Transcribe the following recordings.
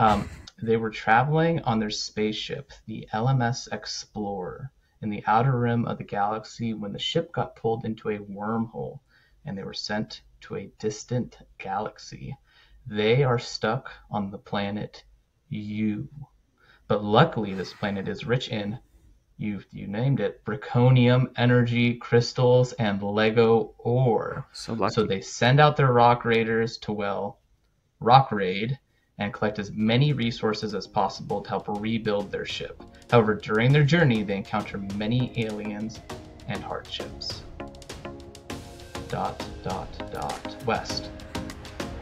Um, they were traveling on their spaceship, the LMS Explorer, in the outer rim of the galaxy when the ship got pulled into a wormhole and they were sent to a distant galaxy. They are stuck on the planet U. But luckily, this planet is rich in, you, you named it, Braconium energy crystals and Lego ore. So lucky. So they send out their rock raiders to, well, rock raid and collect as many resources as possible to help rebuild their ship. However, during their journey, they encounter many aliens and hardships. Dot, dot, dot. West,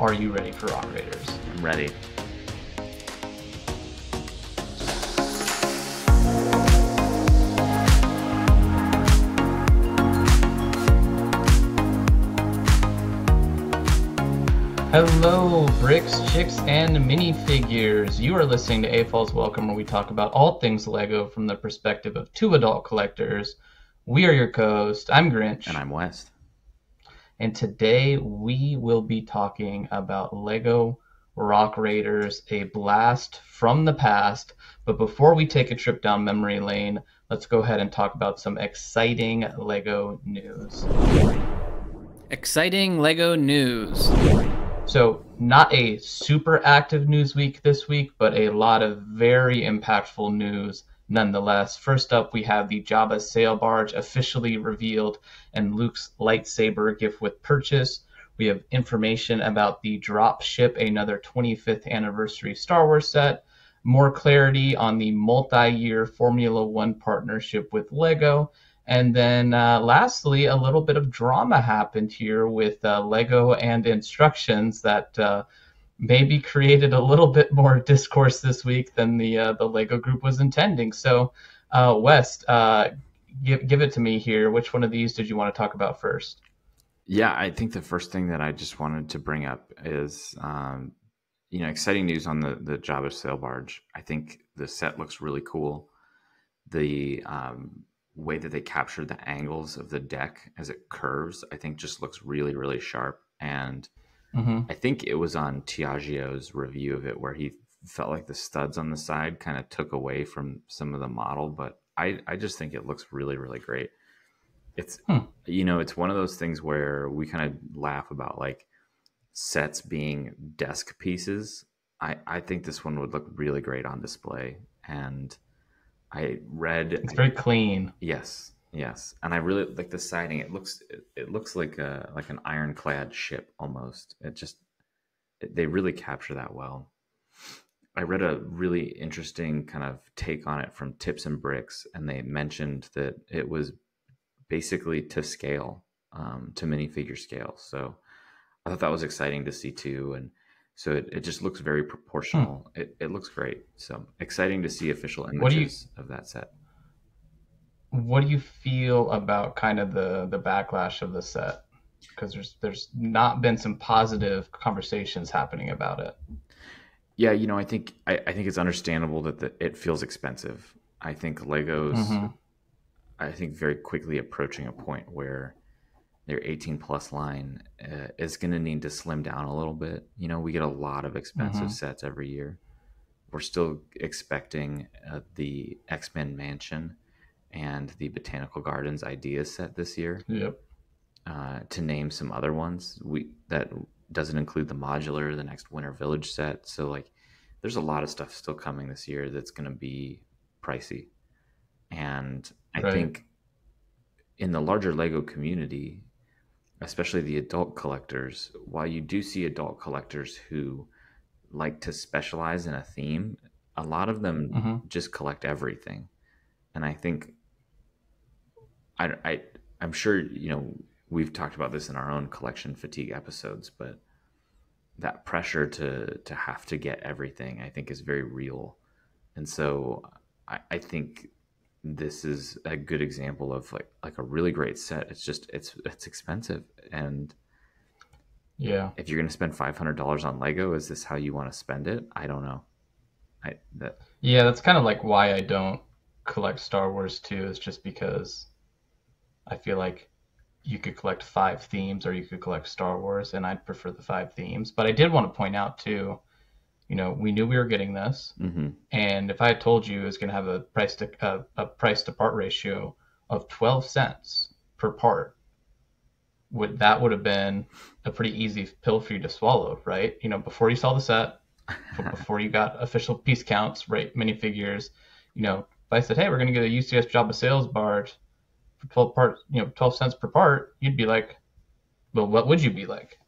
are you ready for Raiders? I'm ready. Hello, bricks, chicks, and minifigures. You are listening to AFOLs Welcome, where we talk about all things LEGO from the perspective of two adult collectors. We are your co-host. I'm Grinch. And I'm West. And today we will be talking about LEGO Rock Raiders, a blast from the past. But before we take a trip down memory lane, let's go ahead and talk about some exciting LEGO news. Exciting LEGO news. So, not a super active news week this week, but a lot of very impactful news nonetheless. First up, we have the Jabba sail barge officially revealed and Luke's lightsaber gift with purchase. We have information about the drop ship, another 25th anniversary Star Wars set. More clarity on the multi year Formula One partnership with LEGO. And then uh, lastly, a little bit of drama happened here with uh, Lego and instructions that uh, maybe created a little bit more discourse this week than the uh, the Lego group was intending. So, uh, West, uh, give give it to me here. Which one of these did you want to talk about first? Yeah, I think the first thing that I just wanted to bring up is, um, you know, exciting news on the the Jabba sail barge. I think the set looks really cool. The um, way that they captured the angles of the deck as it curves, I think just looks really, really sharp. And mm-hmm. I think it was on Tiaggio's review of it where he felt like the studs on the side kind of took away from some of the model, but I, I just think it looks really, really great. It's, hmm. you know, it's one of those things where we kind of laugh about like sets being desk pieces. I, I think this one would look really great on display. And, I read. It's very clean. Yes, yes, and I really like the siding. It looks it, it looks like a like an ironclad ship almost. It just it, they really capture that well. I read a really interesting kind of take on it from Tips and Bricks, and they mentioned that it was basically to scale, um, to minifigure scale. So I thought that was exciting to see too, and so it, it just looks very proportional. Hmm. It, it looks great. So exciting to see official images you, of that set. What do you feel about kind of the the backlash of the set? Because there's there's not been some positive conversations happening about it. Yeah, you know, I think I, I think it's understandable that the, it feels expensive. I think Legos, mm-hmm. I think very quickly approaching a point where their 18 plus line uh, is going to need to slim down a little bit. You know, we get a lot of expensive mm-hmm. sets every year. We're still expecting uh, the X Men Mansion and the Botanical Gardens Ideas set this year. Yep. Uh, to name some other ones, we that doesn't include the modular, the next Winter Village set. So like, there's a lot of stuff still coming this year that's going to be pricey, and I right. think in the larger Lego community, especially the adult collectors, while you do see adult collectors who like to specialize in a theme, a lot of them mm-hmm. just collect everything. And I think I, I I'm sure you know we've talked about this in our own collection fatigue episodes, but that pressure to to have to get everything I think is very real. And so I, I think this is a good example of like like a really great set. It's just it's it's expensive and yeah. If you're going to spend $500 on Lego, is this how you want to spend it? I don't know. I that Yeah, that's kind of like why I don't collect Star Wars too is just because I feel like you could collect five themes or you could collect Star Wars and I'd prefer the five themes. But I did want to point out too you know, we knew we were getting this, hmm and if I had told you it was going to have a price to a, a price to part ratio of 12 cents per part, would that would have been a pretty easy pill for you to swallow, right? You know, before you saw the set, before you got official piece counts, right, minifigures, you know, if I said, hey, we're going to get a UCS Jabba sales barge for 12 part, you know, 12 cents per part, you'd be like, well, what would you be like?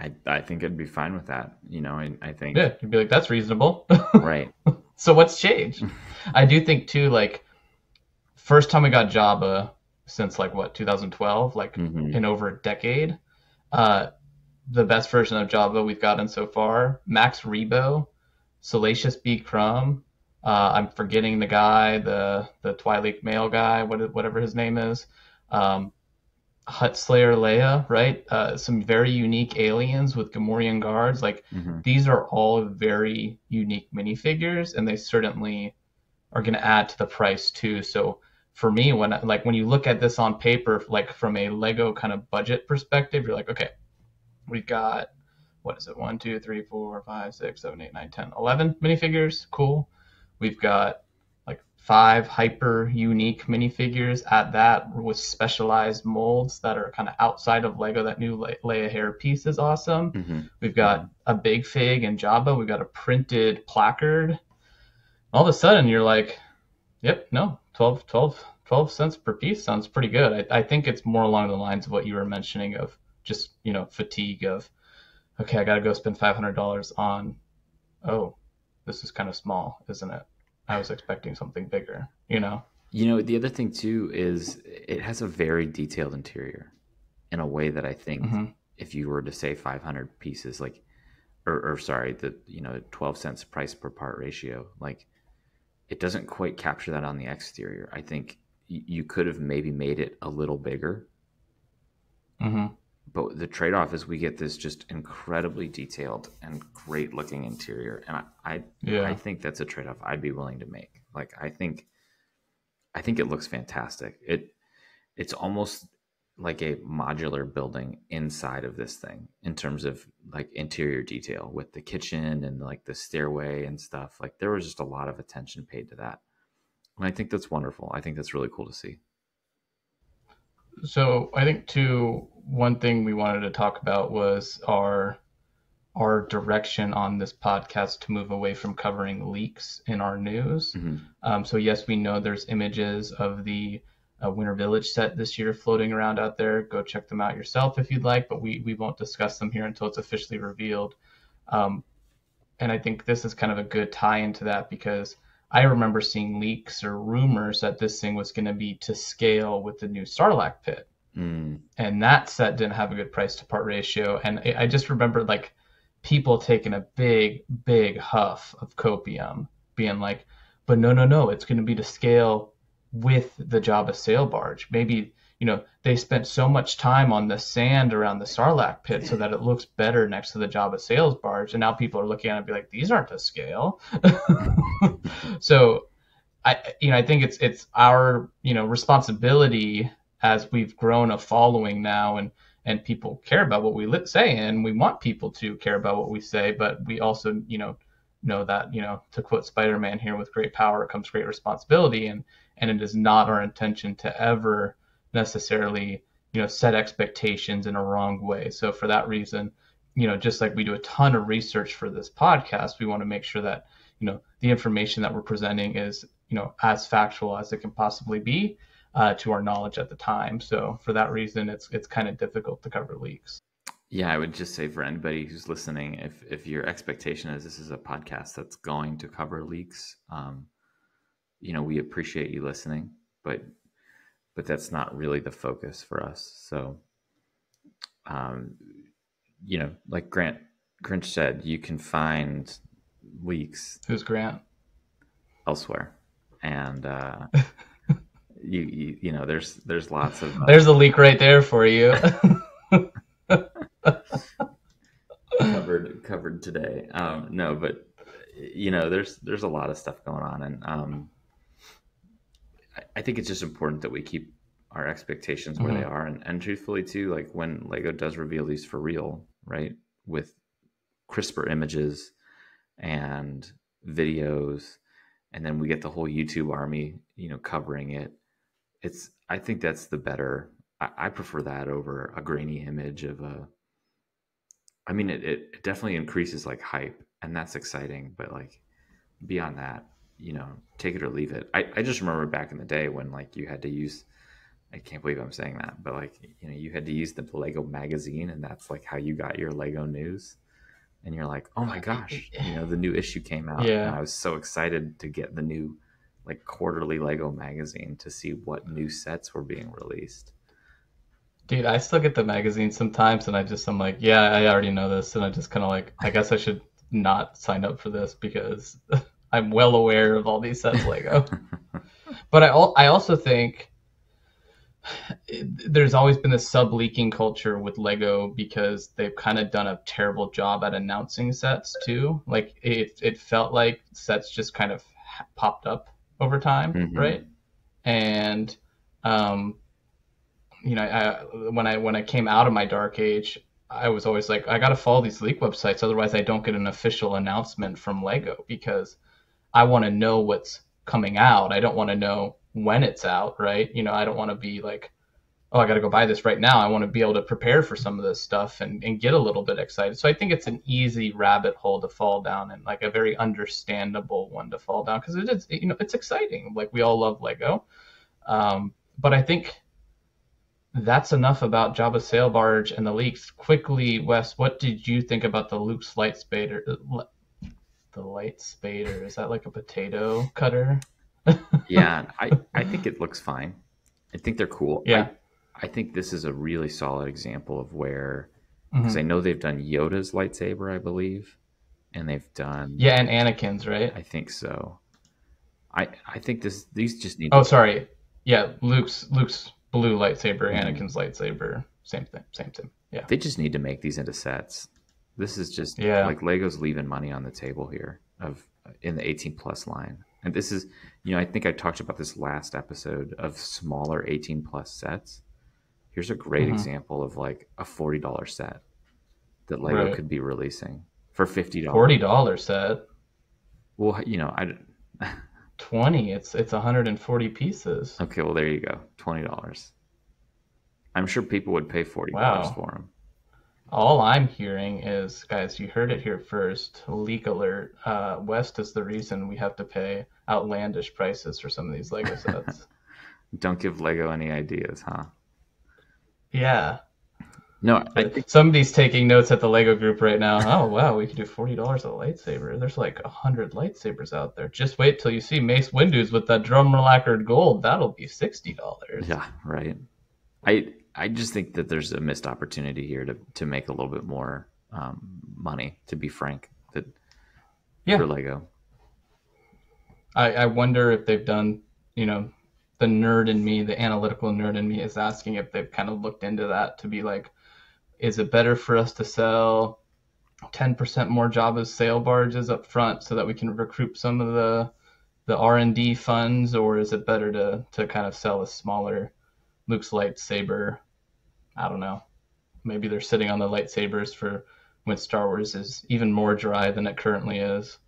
I I think I'd be fine with that. You know, I, I think Yeah, you'd be like, that's reasonable. right. So what's changed? I do think too, like first time we got Jabba since like what 2012, like hmm in over a decade. Uh, the best version of Jabba we've gotten so far: Max Rebo, Salacious B. Crumb. Uh, I'm forgetting the guy, the the Twi'lek male guy, what, whatever his name is. Um, Hutt Slayer Leia, right? Uh, some very unique aliens with Gamorrean guards. Like hmm these are all very unique minifigures, and they certainly are going to add to the price too. So for me, when like when you look at this on paper, like from a Lego kind of budget perspective, you're like, okay, we've got what is it? One, two, three, four, five, six, seven, eight, nine, ten, eleven minifigures. Cool. We've got five hyper unique minifigures at that with specialized molds that are kind of outside of Lego. That new Le- Leia hair piece is awesome. hmm We've got a big fig and Jabba. We've got a printed placard. All of a sudden, you're like, yep, no, 12, 12, 12 cents per piece sounds pretty good. I, I think it's more along the lines of what you were mentioning of just, you know, fatigue of, okay, I got to go spend $500 on, oh, this is kind of small, isn't it? I was expecting something bigger, you know? You know, the other thing too is it has a very detailed interior in a way that I think hmm if you were to say 500 pieces, like, or, or sorry, the you know 12 cents price per part ratio, like, it doesn't quite capture that on the exterior. I think y- you could have maybe made it a little bigger, hmm but the trade-off is we get this just incredibly detailed and great looking interior, and I I, I think that's a trade-off I'd be willing to make. Like, I think I think it looks fantastic. It it's almost like a modular building inside of this thing in terms of like interior detail with the kitchen and like the stairway and stuff. Like there was just a lot of attention paid to that. And I think that's wonderful. I think that's really cool to see. So I think too, one thing we wanted to talk about was our our direction on this podcast to move away from covering leaks in our news. hmm Um, so yes, we know there's images of the uh, Winter Village set this year floating around out there. Go check them out yourself if you'd like, but we we won't discuss them here until it's officially revealed. Um, and I think this is kind of a good tie into that because I remember seeing leaks or rumors that this thing was going to be to scale with the new Sarlacc pit Mm, and that set didn't have a good price to part ratio. And I I just remember like people taking a big, big huff of copium, being like, "But no, no, no, it's going to be to scale with the Jabba sail barge." Maybe you know they spent so much time on the sand around the Sarlacc pit so that it looks better next to the Jabba sails barge, and now people are looking at it and be like, "These aren't to scale." so I you know I think it's it's our you know responsibility as we've grown a following now and and people care about what we say and we want people to care about what we say. But we also you know know that you know to quote Spider-Man here with great power comes great responsibility. And and it is not our intention to ever necessarily you know set expectations in a wrong way so for that reason you know just like we do a ton of research for this podcast we want to make sure that you know the information that we're presenting is you know as factual as it can possibly be uh, to our knowledge at the time. So for that reason, it's it's kind of difficult to cover leaks. Yeah, I would just say for anybody who's listening, if if your expectation is this is a podcast that's going to cover leaks, um, you know, we appreciate you listening, but but that's not really the focus for us. So, um, you know, like Grant Grinch said, you can find leaks Who's Grant? elsewhere, and uh, you, you you know, there's there's lots of uh, There's a leak right there for you. covered covered today. Um, no, but you know, there's there's a lot of stuff going on, and um, I, think it's just important that we keep our expectations where they Mhm. are, and, and truthfully too, like when Lego does reveal these for real, right, with crisper images and videos, and then we get the whole YouTube army, you know, covering it. It's I think that's the better. I, I prefer that over a grainy image of a. I mean, it, it definitely increases like hype, and that's exciting. But like beyond that, you know, take it or leave it. I, I just remember back in the day when like you had to use I can't believe I'm saying that, but like you know, you had to use the Lego magazine, and that's like how you got your Lego news. And you're like, oh my gosh, you know, the new issue came out, Yeah. and I was so excited to get the new like quarterly Lego magazine to see what new sets were being released. Dude, I still get the magazine sometimes, and I just I'm like, yeah, I already know this, and I just kind of like, I guess I should not sign up for this because I'm well aware of all these sets Lego. But I al- I also think there's always been this sub leaking culture with Lego because they've kind of done a terrible job at announcing sets too. Like it it felt like sets just kind of popped up over time, Mhm. right? And um, you know, I, when I when I came out of my dark age, I was always like, I got to follow these leak websites, otherwise I don't get an official announcement from Lego because I want to know what's coming out. I don't want to know when it's out, right? You know, I don't want to be like, oh, I got to go buy this right now. I want to be able to prepare for some of this stuff and, and get a little bit excited. So I think it's an easy rabbit hole to fall down and like a very understandable one to fall down because it is, you know, it's exciting. Like we all love Lego. Um, but I think that's enough about Jabba Sail Barge and the leaks. Quickly, Wes, what did you think about the Luke's light spader? The light spader is that like a potato cutter? yeah, I I think it looks fine. I think they're cool. Yeah. I, I think this is a really solid example of where because Mhm. I know they've done Yoda's lightsaber, I believe, and they've done Yeah, and Anakin's, right? I think so. I I think this these just need Oh, sorry. Yeah, Luke's Luke's blue lightsaber, Mhm. Anakin's lightsaber, same thing, same thing. Yeah. they just need to make these into sets. This is just Yeah. like Lego's leaving money on the table here of in the 18 plus line. And this is you know, I think I talked about this last episode of smaller 18 plus sets. Here's a great Mhm. example of like a $40 set that Lego Right. could be releasing for $50. Forty dollar set, Well, you know, I twenty. It's it's hundred and forty pieces. Okay, well there you go. $20. I'm sure people would pay $40 Wow. for them. All I'm hearing is, guys, you heard it here first. Leak alert. Uh, West is the reason we have to pay outlandish prices for some of these Lego sets. Don't give Lego any ideas, huh? yeah. No, I think Somebody's taking notes at the Lego group right now. Oh wow, we could do forty dollars a lightsaber. There's like a hundred lightsabers out there. Just wait till you see Mace Windu's with that drum lacquered gold. That'll be sixty dollars. yeah, right. I I just think that there's a missed opportunity here to to make a little bit more um, money. To be frank, that Yeah. for Lego. I, I wonder if they've done, you know, the nerd in me, the analytical nerd in me is asking if they've kind of looked into that to be like, is it better for us to sell 10% more Jabba's sail barges up front so that we can recruit some of the the R&D funds, or is it better to to kind of sell a smaller Luke's lightsaber? I don't know. Maybe they're sitting on the lightsabers for when Star Wars is even more dry than it currently is.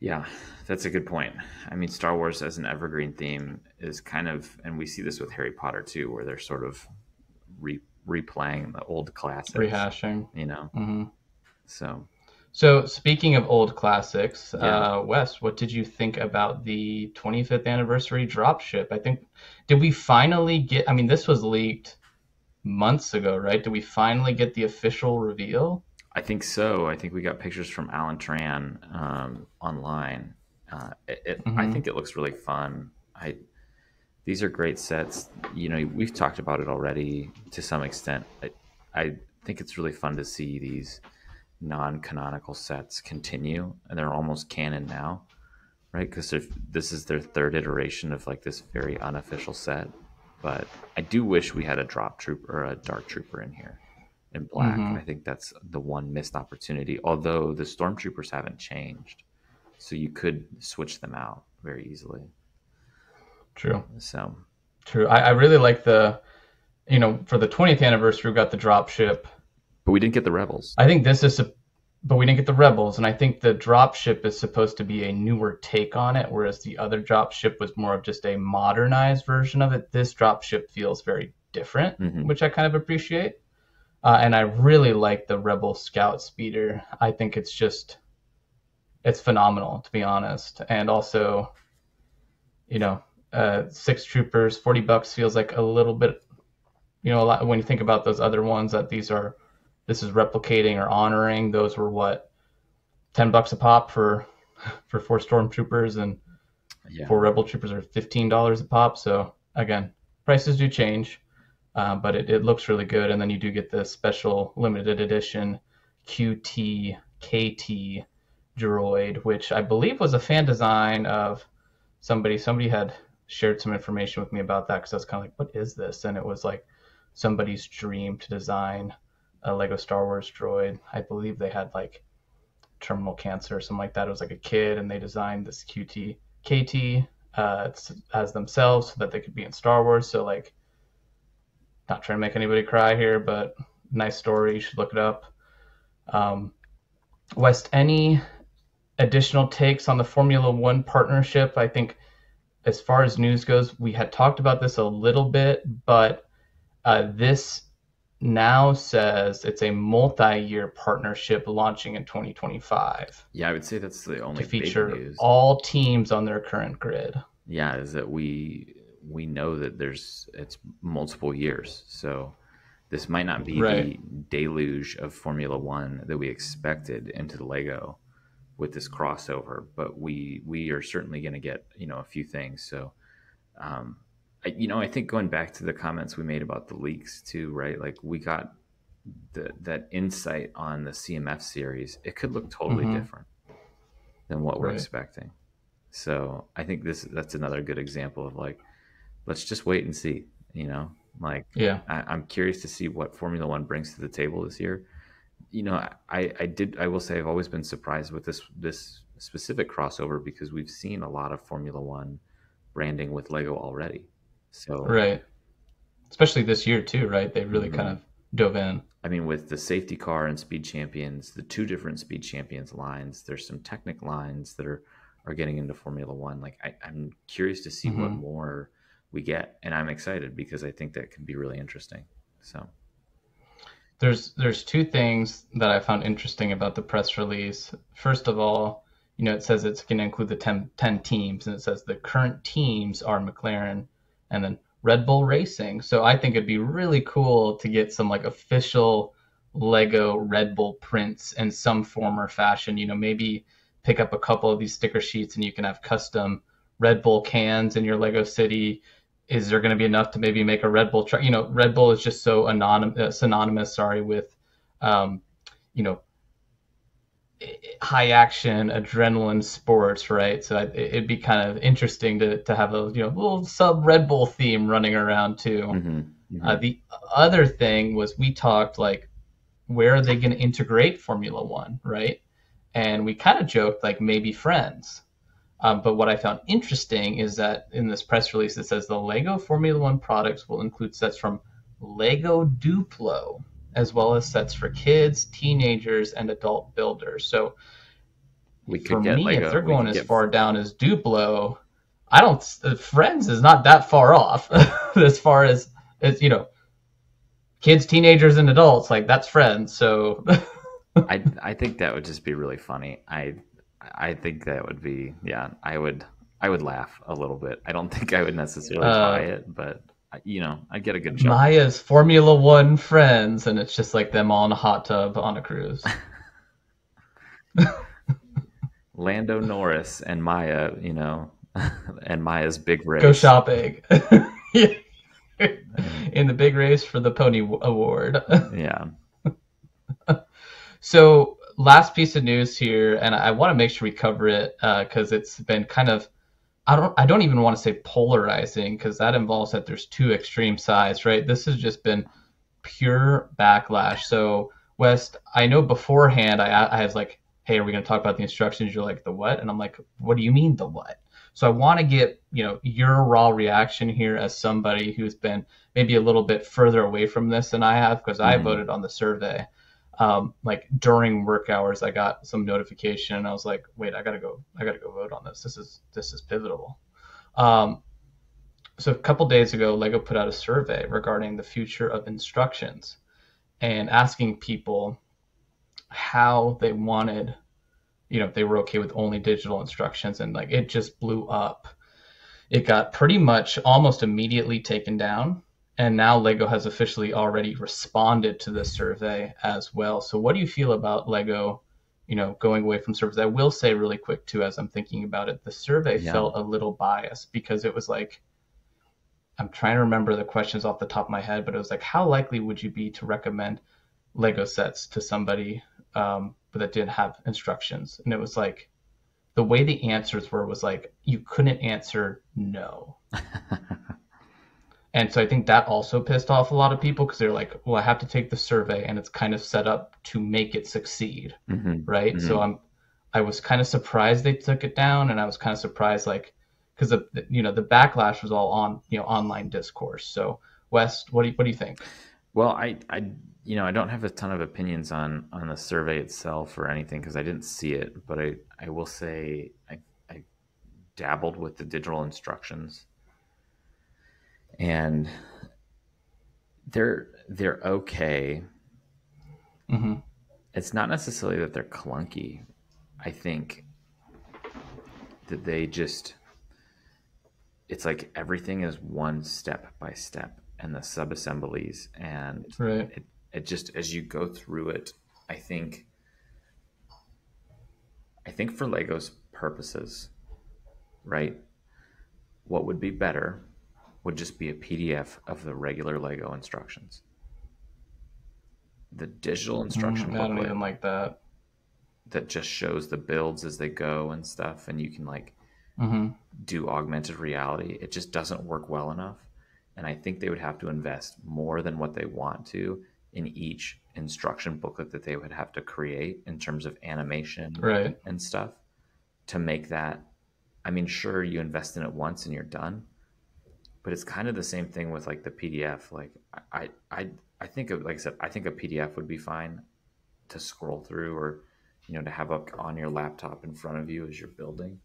Yeah, that's a good point. I mean, Star Wars as an evergreen theme is kind of, and we see this with Harry Potter too, where they're sort of re, replaying the old classics. Rehashing. You know, hmm so So, speaking of old classics, Yeah. uh, Wes, what did you think about the 25th anniversary dropship? I think, did we finally get? I mean, this was leaked months ago, right? Did we finally get the official reveal? I think so. I think we got pictures from Alan Tran um, online. Uh, it, it, I think it looks really fun. I these are great sets. You know, we've talked about it already to some extent. I, I think it's really fun to see these non-canonical sets continue, and they're almost canon now, right? Because this is their third iteration of like this very unofficial set. But I do wish we had a drop troop or a dark trooper in here in black. Mhm. I think that's the one missed opportunity. Although the stormtroopers haven't changed, so you could switch them out very easily. True, So true. I, I really like the, you know, for the 20th anniversary, we got the dropship. But we didn't get the rebels. I think this is, a, but we didn't get the Rebels, and I think the dropship is supposed to be a newer take on it, whereas the other dropship was more of just a modernized version of it. This dropship feels very different, Mhm. which I kind of appreciate. Uh, and I really like the Rebel Scout speeder. I think it's just, it's phenomenal to be honest. And also, you know, uh, six troopers, forty bucks feels like a little bit, you know, a lot when you think about those other ones that these are, this is replicating or honoring. Those were what, ten bucks a pop for, for four stormtroopers and Yeah. four rebel troopers are fifteen dollars a pop. So again, prices do change, uh, but it, it looks really good. And then you do get the special limited edition QT KT droid, which I believe was a fan design of somebody. Somebody had shared some information with me about that because I was kind of like, what is this? And it was like somebody's dream to design a Lego Star Wars droid. I believe they had like terminal cancer or something like that. It was like a kid, and they designed this QT KT uh, as themselves so that they could be in Star Wars. So like, not trying to make anybody cry here, but nice story. You should look it up. Um, West, any additional takes on the Formula One partnership? I think, as far as news goes, we had talked about this a little bit, but uh, this now says it's a multi-year partnership launching in 2025 Yeah, I would say that's the only to feature big news. all teams on their current grid. yeah, is that we we know that there's it's multiple years. So this might not be Right. the deluge of Formula One that we expected into the Lego with this crossover, but we we are certainly going to get you know a few things. So, um, you know, I think going back to the comments we made about the leaks too, right? Like we got the that insight on the CMF series. It could look totally Mhm. different than what we're Right. expecting. So I think this that's another good example of like, let's just wait and see. You know, like Yeah. I, I'm curious to see what Formula One brings to the table this year. You know, I, I did I will say I've always been surprised with this this specific crossover because we've seen a lot of Formula One branding with Lego already. So Right. Especially this year too, right? They really Mhm. kind of dove in. I mean, with the safety car and speed champions, the two different speed champions lines, there's some technic lines that are are getting into Formula One. Like I, I'm curious to see what Mhm. more we get, and I'm excited because I think that could be really interesting. So There's there's two things that I found interesting about the press release. First of all, you know, it says it's going to include the 10, 10 teams, and it says the current teams are McLaren and then Red Bull Racing. So I think it'd be really cool to get some like official Lego Red Bull prints in some form or fashion. You know, maybe pick up a couple of these sticker sheets and you can have custom Red Bull cans in your Lego city. Is there going to be enough to maybe make a Red Bull truck? You know, Red Bull is just so anonymous, synonymous, sorry, with, um, you know, high action adrenaline sports, right? So it- it'd be kind of interesting to, to have a you know little sub Red Bull theme running around too. mhm, mhm. Uh, the other thing was we talked like, where are they going to integrate Formula One, right? And we kind of joked like maybe friends. Um, but what I found interesting is that in this press release it says the Lego Formula One products will include sets from Lego Duplo, as well as sets for kids, teenagers, and adult builders. So We could for get me, Lego- if they're going as get- far down as Duplo, I don't. uh, Friends is not that far off as far as as you know, kids, teenagers, and adults. Like that's Friends. So I I think that would just be really funny. I I think that would be yeah. I would I would laugh a little bit. I don't think I would necessarily Uh, try it, but you know, I get a good chuckle. Maya's Formula One friends, and it's just like them all in a hot tub on a cruise. Lando Norris and Maya, you know, and Maya's big race. Go shopping. in the big race for the Pony Award. Yeah. So, last piece of news here, and I want to make sure we cover it uh, because it's been kind of, I don't, I don't even want to say polarizing because that involves that there's two extreme sides, right? This has just been pure backlash. So, West, I know beforehand I, I was like, hey, are we going to talk about the instructions? You're like, the what? And I'm like, what do you mean the what? So I want to get you know your raw reaction here as somebody who's been maybe a little bit further away from this than I have because I Mhm. voted on the survey. Um, like during work hours, I got some notification, and I was like, "Wait, I gotta go! I gotta go vote on this. This is this is pivotal." Um, so a couple days ago, Lego put out a survey regarding the future of instructions, and asking people how they wanted, you know, if they were okay with only digital instructions, and like it just blew up. It got pretty much almost immediately taken down and now Lego has officially already responded to this survey as well. So what do you feel about Lego, you know, going away from surveys? I will say really quick too, as I'm thinking about it, the survey yeah. felt a little biased because it was like, I'm trying to remember the questions off the top of my head, but it was like, how likely would you be to recommend Lego sets to somebody um, that didn't have instructions? And it was like, the way the answers were was like, you couldn't answer no. And so I think that also pissed off a lot of people because they're like, well, I have to take the survey and it's kind of set up to make it succeed. Mm-hmm. Right. Mm-hmm. So I'm, I was kind of surprised they took it down and I was kind of surprised, like, because the, you know, the backlash was all on, you know, online discourse. So West, what do you, what do you think? Well, I, I, you know, I don't have a ton of opinions on, on the survey itself or anything because I didn't see it, but I, I will say I, I dabbled with the digital instructions and they're they're okay. Mm-hmm. It's not necessarily that they're clunky. I think that they just it's like everything is one step by step and the sub assemblies and right. it, it just as you go through it i think i think for lego's purposes right what would be better would just be a PDF of the regular Lego instructions. The digital mm, instruction mm, I don't even like that. That just shows the builds as they go and stuff, and you can like mm-hmm. do augmented reality. It just doesn't work well enough, and I think they would have to invest more than what they want to in each instruction booklet that they would have to create in terms of animation right. and stuff to make that. I mean, sure, you invest in it once and you're done, but it's kind of the same thing with like the PDF. Like I, I, I think of, like I said, I think a PDF would be fine to scroll through or, you know, to have up on your laptop in front of you as you're building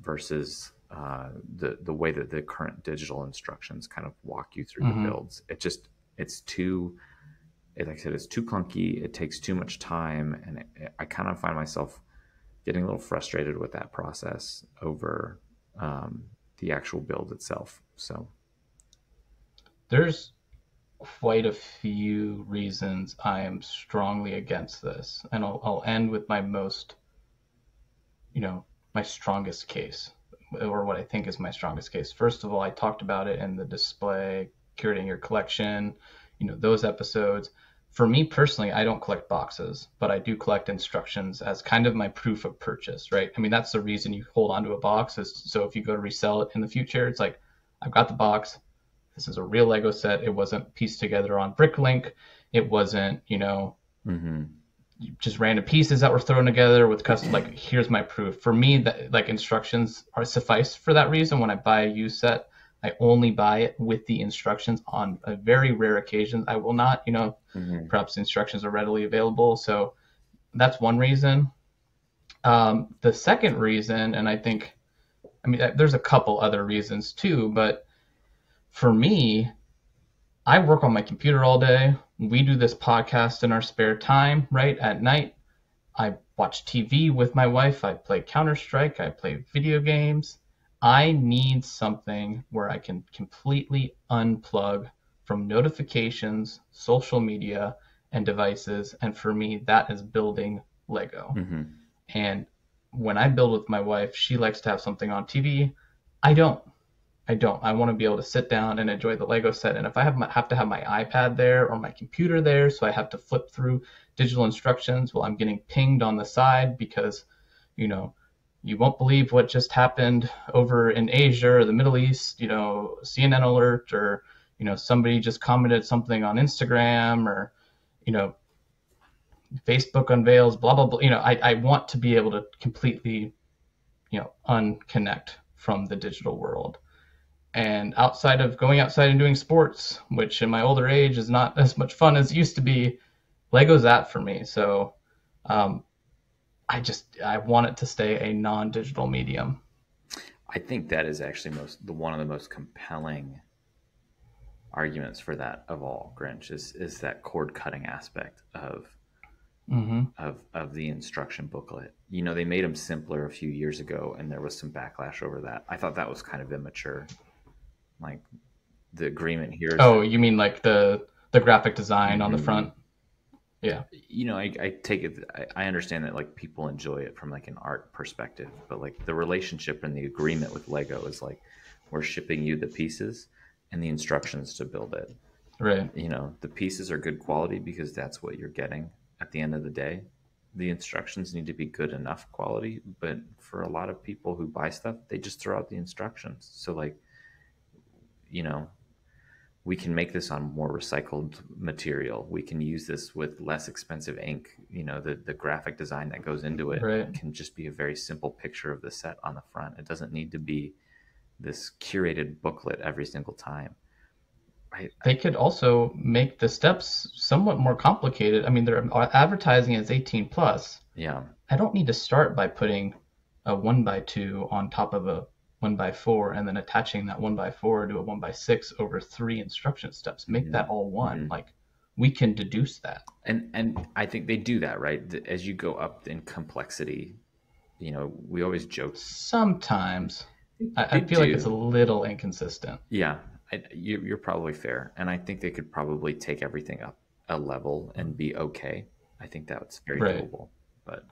versus uh, the, the way that the current digital instructions kind of walk you through mm-hmm. the builds. It just, it's too, it, like I said, it's too clunky. It takes too much time. And it, I kind of find myself getting a little frustrated with that process over um, the actual build itself. So there's quite a few reasons I am strongly against this, and I'll, I'll end with my most, you know, my strongest case, or what I think is my strongest case. First of all, I talked about it in the display, curating your collection, you know, those episodes. For me personally, I don't collect boxes, but I do collect instructions as kind of my proof of purchase, right? I mean, that's the reason you hold onto a box is so if you go to resell it in the future, it's like, I've got the box, this is a real Lego set. It wasn't pieced together on Bricklink. It wasn't, you know, mm-hmm. just random pieces that were thrown together with custom. Like, here's my proof. For me, that like instructions are suffice for that reason. When I buy a used set, I only buy it with the instructions. On a very rare occasions, I will not. You know, mm-hmm. perhaps instructions are readily available. So that's one reason. Um, the second reason, and I think, I mean, there's a couple other reasons too, but for me, I work on my computer all day. We do this podcast in our spare time, right? At night, I watch TV with my wife. I play Counter Strike. I play video games. I need something where I can completely unplug from notifications, social media, and devices. And for me, that is building Lego. Mm-hmm. And when I build with my wife, she likes to have something on TV. I don't. I don't. I want to be able to sit down and enjoy the Lego set. And if I have my, have to have my iPad there or my computer there, so I have to flip through digital instructions while I'm getting pinged on the side because, you know, you won't believe what just happened over in Asia or the Middle East. You know, CNN alert or you know somebody just commented something on Instagram or you know Facebook unveils blah blah blah. You know, I I want to be able to completely, you know, unconnect from the digital world and outside of going outside and doing sports, which in my older age is not as much fun as it used to be, Lego's that for me. So um, I just I want it to stay a non-digital medium. I think that is actually most the one of the most compelling arguments for that of all Grinch is is that cord cutting aspect of mm-hmm. of of the instruction booklet. You know, they made them simpler a few years ago, and there was some backlash over that. I thought that was kind of immature. Like the agreement here. oh, you mean like the the graphic design mm-hmm. on the mm-hmm. front? Yeah. You know, I, I take it. I, I understand that like people enjoy it from like an art perspective, but like the relationship and the agreement with Lego is like we're shipping you the pieces and the instructions to build it. Right. You know, the pieces are good quality because that's what you're getting at the end of the day. The instructions need to be good enough quality, but for a lot of people who buy stuff, they just throw out the instructions. So like, you know, we can make this on more recycled material. We can use this with less expensive ink. You know, the, the graphic design that goes into it right. can just be a very simple picture of the set on the front. It doesn't need to be this curated booklet every single time. I, they could also make the steps somewhat more complicated. I mean, they're advertising as 18 plus. Yeah. I don't need to start by putting a one by two on top of a one by four and then attaching that one by four to a one by six over three instruction steps. Make that all one. Mm-hmm. Like we can deduce that. And and I think they do that right as you go up in complexity. You know, we always joke. Sometimes I, I feel do. like it's a little inconsistent. Yeah, I, you, are probably fair, and I think they could probably take everything up a level and be okay. I think that's very right. doable. But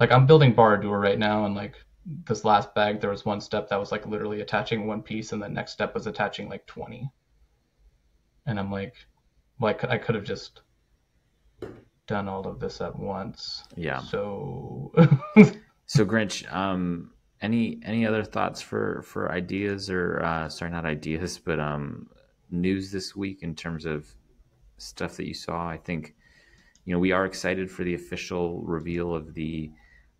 like I'm building Barad-dûr right now, and like this last bag, there was one step that was like literally attaching one piece, and the next step was attaching like 20. And I'm like, like I could, I could have just done all of this at once. Yeah. So. so Grinch, um, any any other thoughts for for ideas or uh, sorry, not ideas, but um, news this week in terms of stuff that you saw? I think you know we are excited for the official reveal of the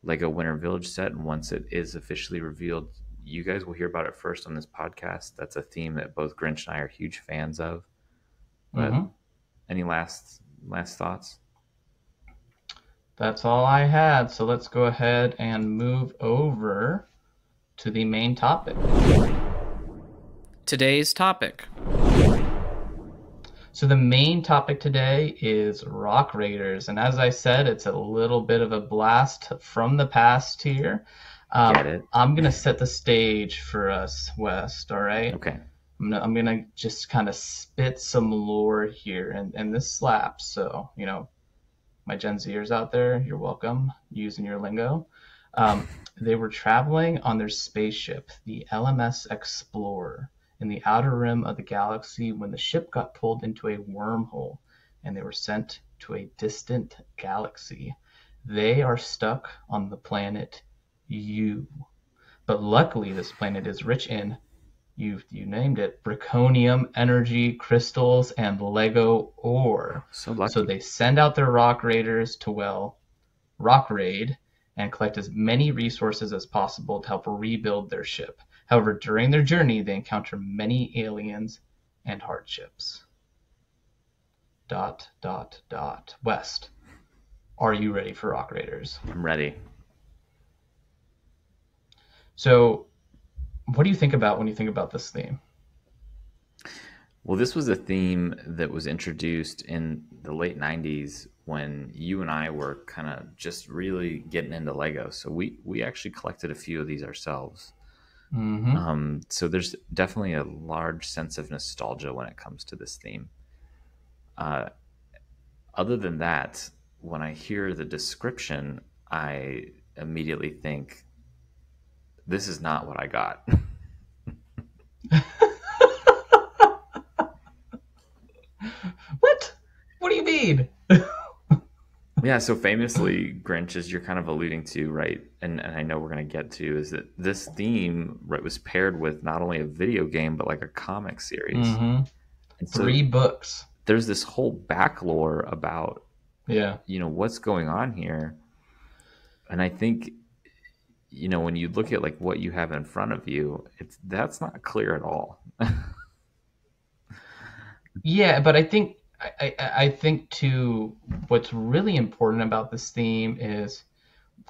Lego Winter Village set. And once it is officially revealed, you guys will hear about it first on this podcast. That's a theme that both Grinch and I are huge fans of. But mm-hmm. any last last thoughts? That's all I had. So let's go ahead and move over to the main topic. Today's topic. So the main topic today is Rock Raiders, and as I said, it's a little bit of a blast from the past here. Um, Get it. I'm gonna set the stage for us, West. All right. Okay. I'm gonna, I'm gonna just kind of spit some lore here, and and this slaps. So you know, my Gen Zers out there, you're welcome using your lingo. Um, they were traveling on their spaceship, the LMS Explorer in the outer rim of the galaxy when the ship got pulled into a wormhole and they were sent to a distant galaxy. They are stuck on the planet U. But luckily, this planet is rich in, you you named it, Braconium energy crystals and Lego ore. So lucky. So they send out their rock raiders to, well, rock raid and collect as many resources as possible to help rebuild their ship. However, during their journey, they encounter many aliens and hardships. Dot, dot, dot. West, are you ready for Rock Raiders? I'm ready. So, what do you think about when you think about this theme? Well, this was a theme that was introduced in the late 90s when you and I were kind of just really getting into Lego. So we, we actually collected a few of these ourselves. Mm-hmm. Um, so there's definitely a large sense of nostalgia when it comes to this theme. Uh, other than that, when I hear the description, I immediately think, this is not what I got. what? What do you mean? Yeah, so famously, Grinch, as you're kind of alluding to, right, and, and I know we're going to get to, is that this theme right, was paired with not only a video game, but like a comic series. Mm-hmm. Three so books. There's this whole back lore about, yeah, you know, what's going on here. And I think, you know, when you look at like what you have in front of you, it's that's not clear at all. yeah, but I think I, I, I think too what's really important about this theme is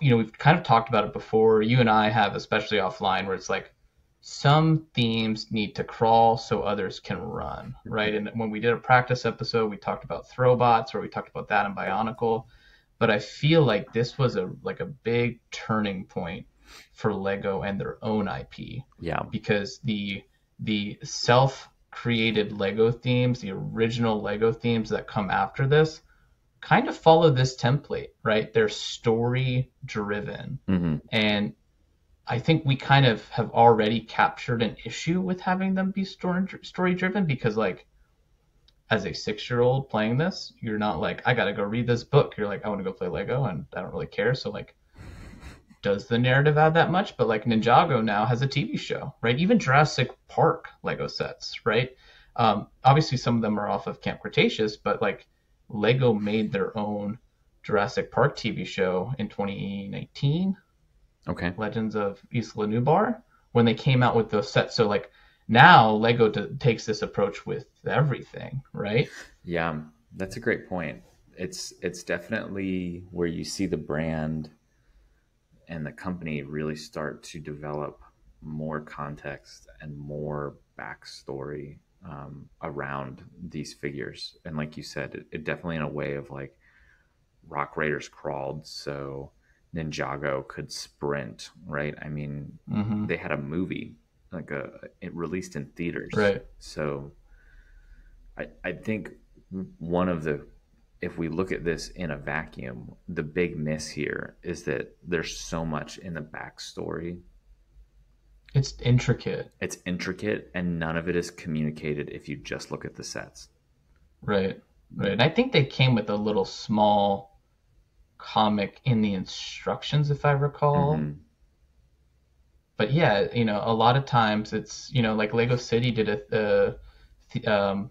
you know we've kind of talked about it before. You and i have especially offline where it's like some themes need to crawl so others can run right? And when we did a practice episode we talked about throwbots or we talked about that in bionicle. But i feel like this was a like a big turning point for lego and their own ip Yeah. because the the self created Lego themes, the original Lego themes that come after this, kind of follow this template, right? They're story driven. hmm And I think we kind of have already captured an issue with having them be story story driven because like as a six year old playing this, you're not like, I gotta go read this book. You're like, I want to go play Lego and I don't really care. So like does the narrative add that much? But like Ninjago now has a TV show, right? Even Jurassic Park Lego sets, right? Um, obviously, some of them are off of Camp Cretaceous, but like Lego made their own Jurassic Park TV show in 2019, Okay. Legends of Isla Nublar, when they came out with those sets. So like now Lego t- takes this approach with everything, right? Yeah, that's a great point. It's it's definitely where you see the brand and the company really start to develop more context and more backstory um, around these figures. And like you said, it, it definitely in a way of like Rock Raiders crawled, so Ninjago could sprint, right? I mean, hmm they had a movie like a it released in theaters, Right. So I I think one of the if we look at this in a vacuum, the big miss here is that there's so much in the backstory. It's intricate, It's intricate and none of it is communicated if you just look at the sets. right? Right. And I think they came with a little small comic in the instructions, if I recall. Mhm. but yeah, you know, a lot of times it's you know like Lego City did a th- um,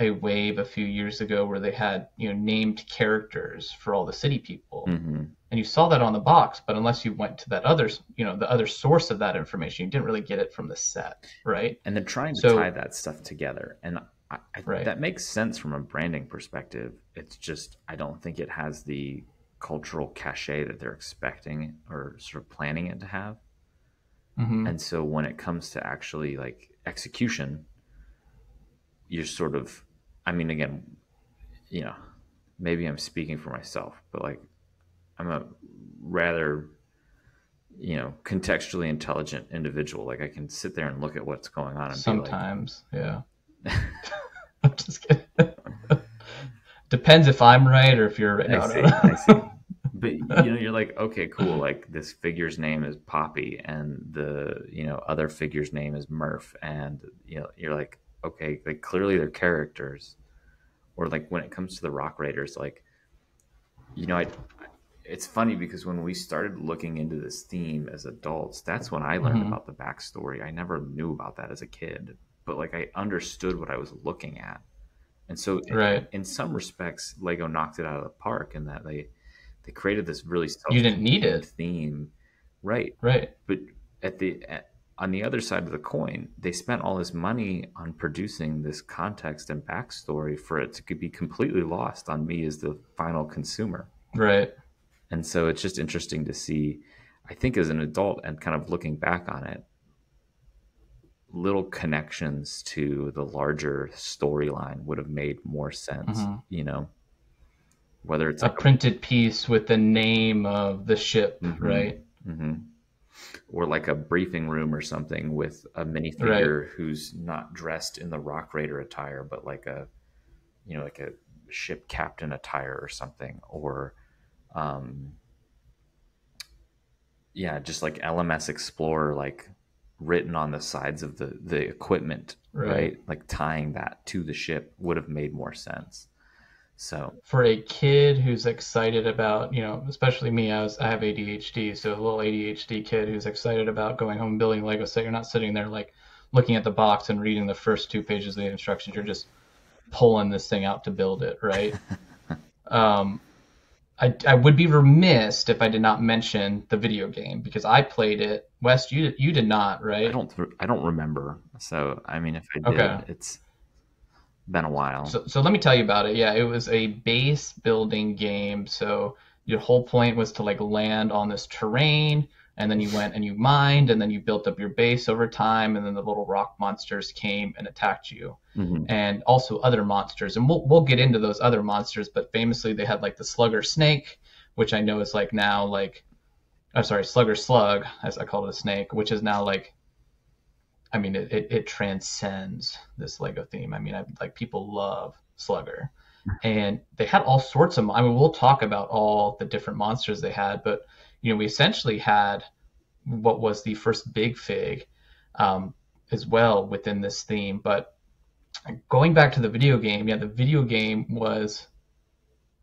a wave a few years ago where they had you know named characters for all the city people, Mhm. and you saw that on the box, but unless you went to that other you know the other source of that information, you didn't really get it from the set, right? And they're trying to So- tie that stuff together. And I, I, Right. that makes sense from a branding perspective. It's just, I don't think it has the cultural cachet that they're expecting or sort of planning it to have. hmm And so when it comes to actually like execution, you're sort of, I mean, again, you know, maybe I'm speaking for myself, but like I'm a rather, you know, contextually intelligent individual. Like I can sit there and look at what's going on and Sometimes, yeah. I'm just kidding. Depends if I'm right or if you're right. be No, like, no, I see, I see. But you know, you're like, okay, cool. Like this figure's name is Poppy, and the you know other figure's name is Murph, and you know, you're like, okay, like clearly they're characters. Or like when it comes to the Rock Raiders, like, you know, I. It's funny because when we started looking into this theme as adults, that's when I learned Mhm. about the backstory. I never knew about that as a kid, but like I understood what I was looking at, and so Right. in some respects, Lego knocked it out of the park in that they they created this really You didn't need it. theme, right? Right. But at the at, on the other side of the coin, they spent all this money on producing this context and backstory for it to be completely lost on me as the final consumer. Right. And so it's just interesting to see. I think as an adult and kind of looking back on it, little connections to the larger storyline would have made more sense. Mhm. You know, whether it's A like printed piece with the name of the ship, Mhm. right? hmm Or like a briefing room or something with a minifigure who's not dressed in the Rock Raider attire, but like a, you know, like a ship captain attire or something. Or, um, yeah, just like LMS Explorer, like written on the sides of the the equipment, right? Right. Like tying that to the ship would have made more sense. So, For a kid who's excited about, you know, especially me, I was I have ADHD, so a little ADHD kid who's excited about going home and building Lego set, you're not sitting there like looking at the box and reading the first two pages of the instructions. You're just pulling this thing out to build it, right? um, I, I would be remiss if I did not mention the video game because I played it. West, you you did not, right? I don't I don't remember. So, I mean, if I did, Okay. it's Been a while. So, so let me tell you about it. Yeah, it was a base building game. So your whole point was to like land on this terrain, and then you went and you mined, and then you built up your base over time, and then the little rock monsters came and attacked you, hmm and also other monsters. And we'll we'll get into those other monsters, but famously they had like the slugger snake, which I know is like now like, I'm sorry, slugger slug, as I call it a snake, which is now like I mean, it, it, it transcends this Lego theme. I mean, I, like people love Slugger, and they had all sorts of. I mean, we'll talk about all the different monsters they had, but you know, we essentially had what was the first big fig um, as well within this theme. But going back to the video game, yeah, the video game was.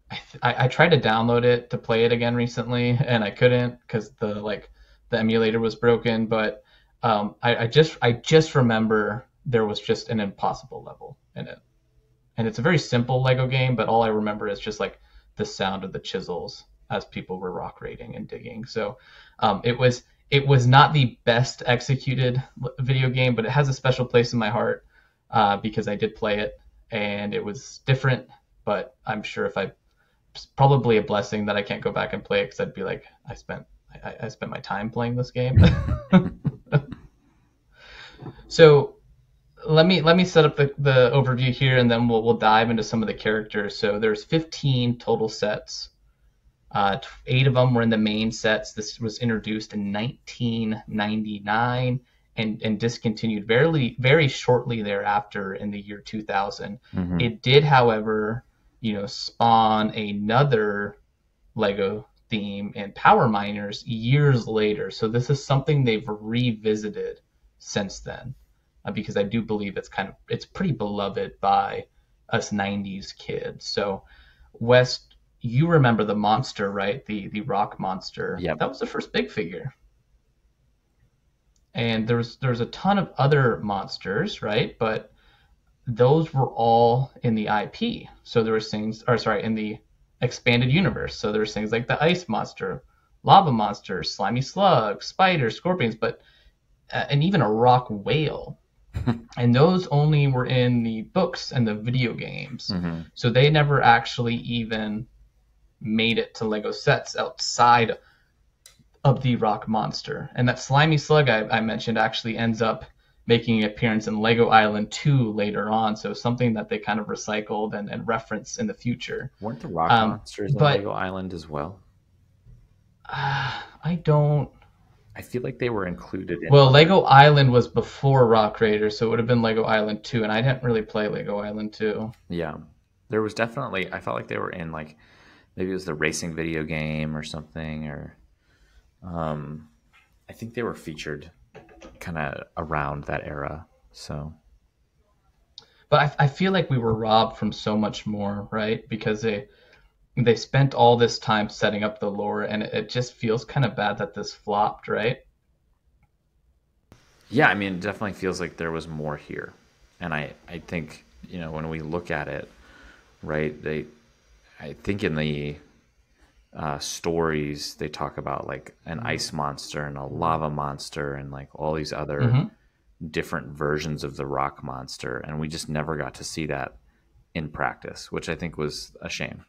I, I, I tried to download it to play it again recently, and I couldn't because the like the emulator was broken. But um, I, I just I just remember there was just an impossible level in it, and it's a very simple Lego game, but all I remember is just like the sound of the chisels as people were rock raiding and digging. So um, it was it was not the best executed video game, but it has a special place in my heart uh, because I did play it and it was different. But I'm sure if I it's probably a blessing that I can't go back and play it because I'd be like I spent I, I spent my time playing this game. So let me let me set up the, the overview here, and then we'll we'll dive into some of the characters. So there's 15 total sets. Uh, eight of them were in the main sets. This was introduced in 1999 and, and discontinued very very shortly thereafter in the year 2000. hmm It did, however, you know, spawn another Lego theme in Power Miners years later. So this is something they've revisited since then, uh, because I do believe it's kind of it's pretty beloved by us '90s kids. So West, you remember the monster, right? The the rock monster. Yep. That was the first big figure. And there's there's a ton of other monsters, right? But those were all in the IP. So there was things, or sorry, in the expanded universe. So there's things like the ice monster, lava monster, slimy slug, spiders, scorpions, but uh, and even a rock whale. And those only were in the books and the video games. hmm So they never actually even made it to Lego sets outside of the rock monster. And that slimy slug I, I mentioned actually ends up making an appearance in Lego Island 2 later on. So something that they kind of recycled and, and reference in the future. Weren't the rock Um, monsters in but- Lego Island as well? Uh, I don't. I feel like they were included in. Well, Lego Island was before Rock Raiders, so it would have been Lego Island 2, and I didn't really play Lego Island 2. Yeah, there was definitely. I felt like they were in like maybe it was the racing video game or something, or um, I think they were featured kind of around that era. So But I, I feel like we were robbed from so much more, right? Because they they spent all this time setting up the lore, and it, it just feels kind of bad that this flopped, right? yeah, I mean, it definitely feels like there was more here, and I I think you know when we look at it, right? They, I think in the uh, stories they talk about like an ice monster and a lava monster and like all these other Mhm. different versions of the rock monster and we just never got to see that in practice which i think was a shame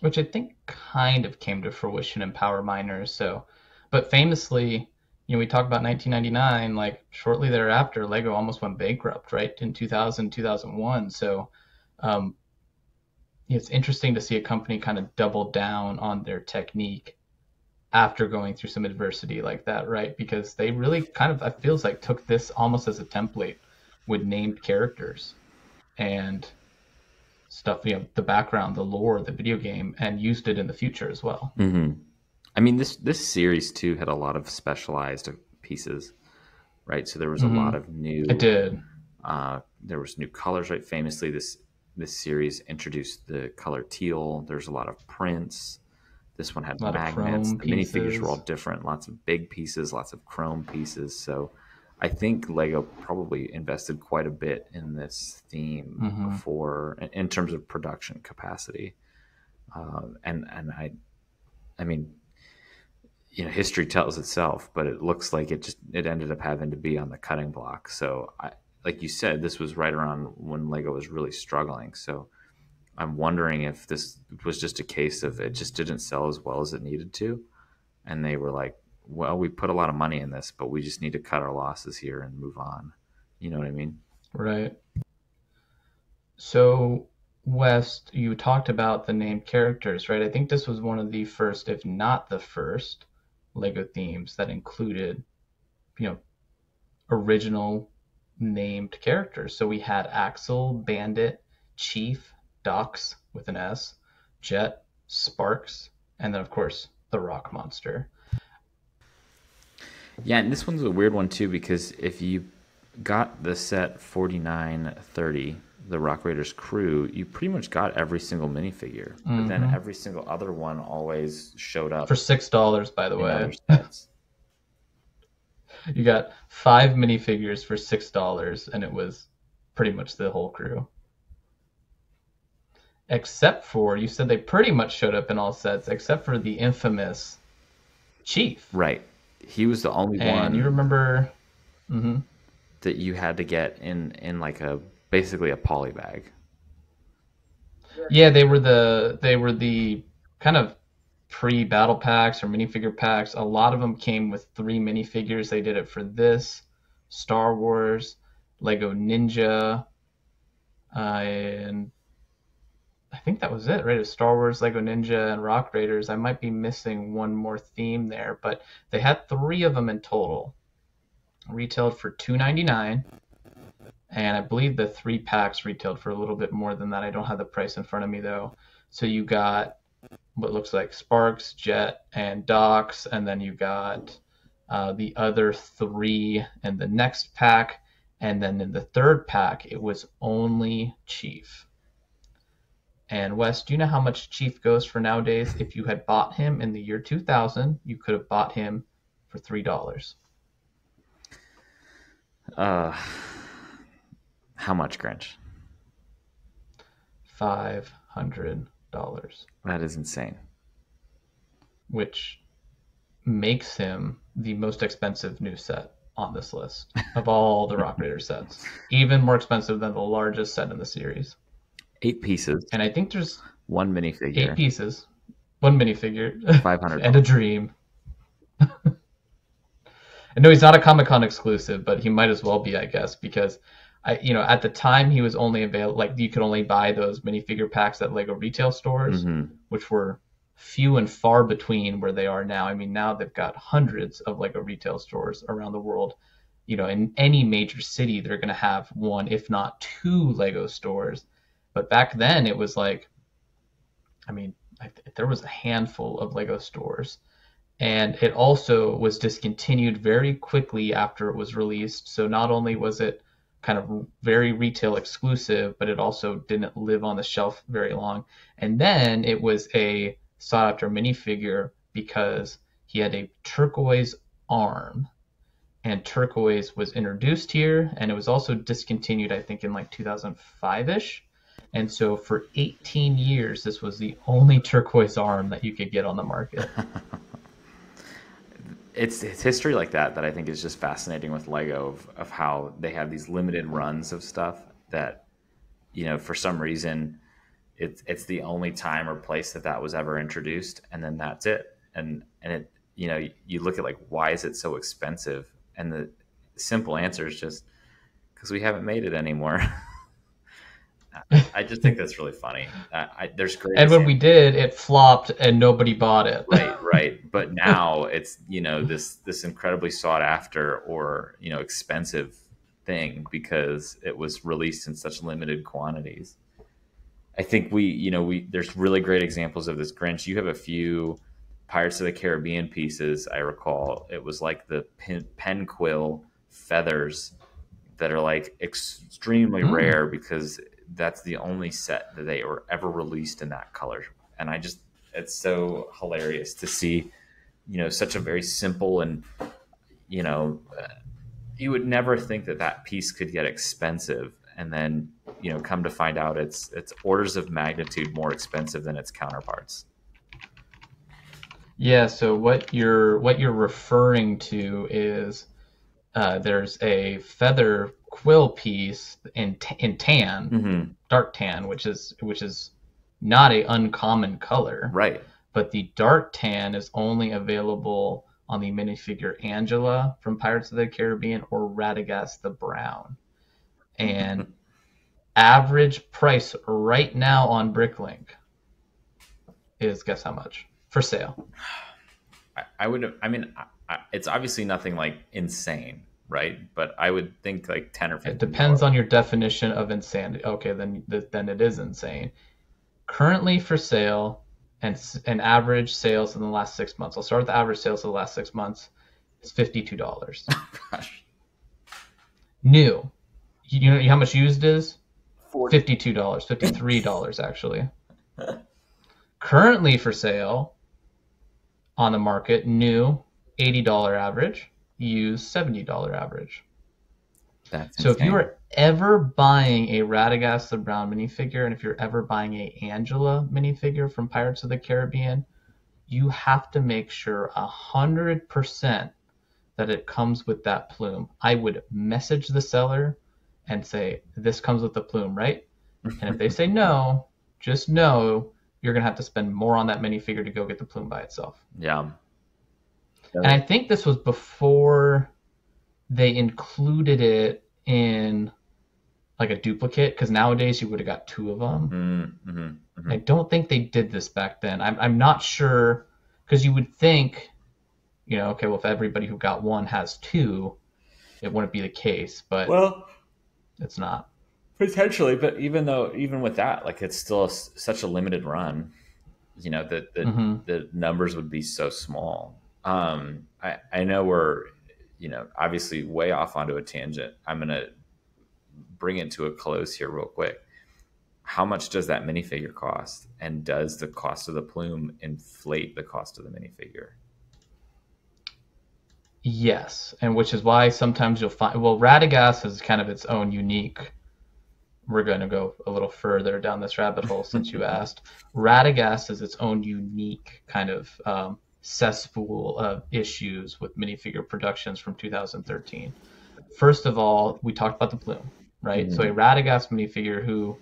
Which I think kind of came to fruition in Power Miners. So, but famously, you know, we talk about 1999, like shortly thereafter, Lego almost went bankrupt, right? In 2000, 2001. So, um, it's interesting to see a company kind of double down on their technique after going through some adversity like that, right? Because they really kind of, it feels like, took this almost as a template with named characters and stuff, you know, the background, the lore, the video game, and used it in the future as well. mm-hmm. i mean this this series too had a lot of specialized pieces right so there was Mhm. a lot of new It did. uh, there was new colors right famously this this series introduced the color teal there's a lot of prints this one had A lot of magnets the minifigures were all different lots of big pieces lots of chrome pieces so i think lego probably invested quite a bit in this theme Mhm. before in- in terms of production capacity um, and and i i mean you know history tells itself but it looks like it just it ended up having to be on the cutting block so i like you said, this was right around when Lego was really struggling. So I'm wondering if this was just a case of it just didn't sell as well as it needed to, and they were like, "Well, we put a lot of money in this, but we just need to cut our losses here and move on." You know what I mean? Right. So, West, you talked about the named characters, right? I think this was one of the first, if not the first, Lego themes that included, you know, original named characters. So we had Axel, Bandit, Chief, Dox with an S, Jet, Sparks, and then of course the Rock Monster. Yeah, and this one's a weird one too because if you got the set 4930, the Rock Raiders crew, you pretty much got every single minifigure. Mm-hmm. But then mm-hmm. every single other one always showed up for six dollars. By the way, you got five minifigures for six dollars, and it was pretty much the whole crew. Except for you said they pretty much showed up in all sets, except for the infamous Chief. Right. He was the only and one. You remember mm-hmm. that you had to get in in like a basically a poly bag. Yeah, they were the they were the kind of pre battle packs or minifigure packs. A lot of them came with three minifigures. They did it for this, Star Wars, Lego Ninja, uh, and I think that was it, right? It was Star Wars, Lego Ninja, and Rock Raiders. I might be missing one more theme there, but they had three of them in total. Retailed for two ninety nine and I believe the three packs retailed for a little bit more than that. I don't have the price in front of me though. So you got what looks like Sparks, Jet, and Dox, and then you got uh, the other three in the next pack, and then in the third pack it was only Chief. And Wes, do you know how much Chief goes for nowadays? If you had bought him in the year 2000, you could have bought him for three dollars. Uh how much, Grinch? Five hundred dollars. That is insane. Which makes him the most expensive new set on this list of all the Rock Raider sets. Even more expensive than the largest set in the series. Eight pieces. And I think there's one minifigure. Eight pieces. One minifigure. Five hundred. and a dream. I know he's not a Comic Con exclusive, but he might as well be, I guess, because I, you know, at the time he was only available, like you could only buy those minifigure packs at Lego retail stores, mm-hmm. which were few and far between where they are now. I mean, now they've got hundreds of Lego retail stores around the world. You know, in any major city, they're going to have one, if not two Lego stores. But back then, it was like, I mean, I, there was a handful of Lego stores. And it also was discontinued very quickly after it was released. So not only was it kind of very retail exclusive, but it also didn't live on the shelf very long. And then it was a sought after minifigure because he had a turquoise arm. And turquoise was introduced here, and it was also discontinued, I think, in like 2005 ish. And so for 18 years, this was the only turquoise arm that you could get on the market. it's it's history like that that I think is just fascinating with Lego of, of how they have these limited runs of stuff that you know for some reason it's it's the only time or place that that was ever introduced and then that's it. And and it you know you look at like why is it so expensive? And the simple answer is just because we haven't made it anymore I just think that's really funny. Uh, I, there's great. And when we did, it flopped and nobody bought it. right, right. But now it's you know this this incredibly sought after or you know expensive thing because it was released in such limited quantities. I think we you know we there's really great examples of this Grinch. You have a few Pirates of the Caribbean pieces. I recall it was like the pen, pen quill feathers that are like extremely mm. rare because that's the only set that they were ever released in that color. And I just, it's so hilarious to see, you know, such a very simple and, you know, uh, you would never think that that piece could get expensive. And then, you know, come to find out it's, it's orders of magnitude more expensive than its counterparts. Yeah. So what you're, what you're referring to is, uh, there's a feather quill piece in t- in tan, Mm-hmm. dark tan, which is which is not a uncommon color. Right. But the dark tan is only available on the minifigure Angela from Pirates of the Caribbean or Radagast the Brown. And average price right now on Bricklink is guess how much for sale? I, I would. I mean, I, I, it's obviously nothing like insane, right? But I would think like ten or fifteen. It depends on your definition of insanity. Okay, then then it is insane. Currently for sale, and s- and average sales in the last six months. I'll start with the average sales of the last six months. It's fifty two dollars. Gosh. New. You know how much used is? Forty. Fifty two dollars. Fifty three dollars actually. Currently for sale on the market, new eighty dollar average, seventy dollar average. That's So if you are ever buying a Radagast the Brown minifigure, and if you're ever buying a Angela minifigure from Pirates of the Caribbean, you have to make sure a hundred percent that it comes with that plume. I would message the seller and say, "This comes with the plume, right?" And if they say no, just know you're gonna have to spend more on that minifigure to go get the plume by itself. yeah, And I think this was before they included it in like a duplicate because nowadays you would have got two of them. mm-hmm, hmm I don't think they did this back then. I'm, I'm not sure because you would think, you know, okay, well, if everybody who got one has two, it wouldn't be the case, but well, it's not. potentially. But even though, even with that, like it's still s- such a limited run. You know that the, Mhm. the numbers would be so small. Um, I I know we're, you know, obviously way off onto a tangent. I'm gonna bring it to a close here real quick. How much does that minifigure cost? And does the cost of the plume inflate the cost of the minifigure? Yes, and which is why sometimes you'll find well, Radagast is kind of its own unique. We're going to go a little further down this rabbit hole since you asked. Radagast is its own unique kind of um, cesspool of issues with minifigure productions from 2013. First of all, we talked about the plume, right? So mm-hmm. a Radagast minifigure who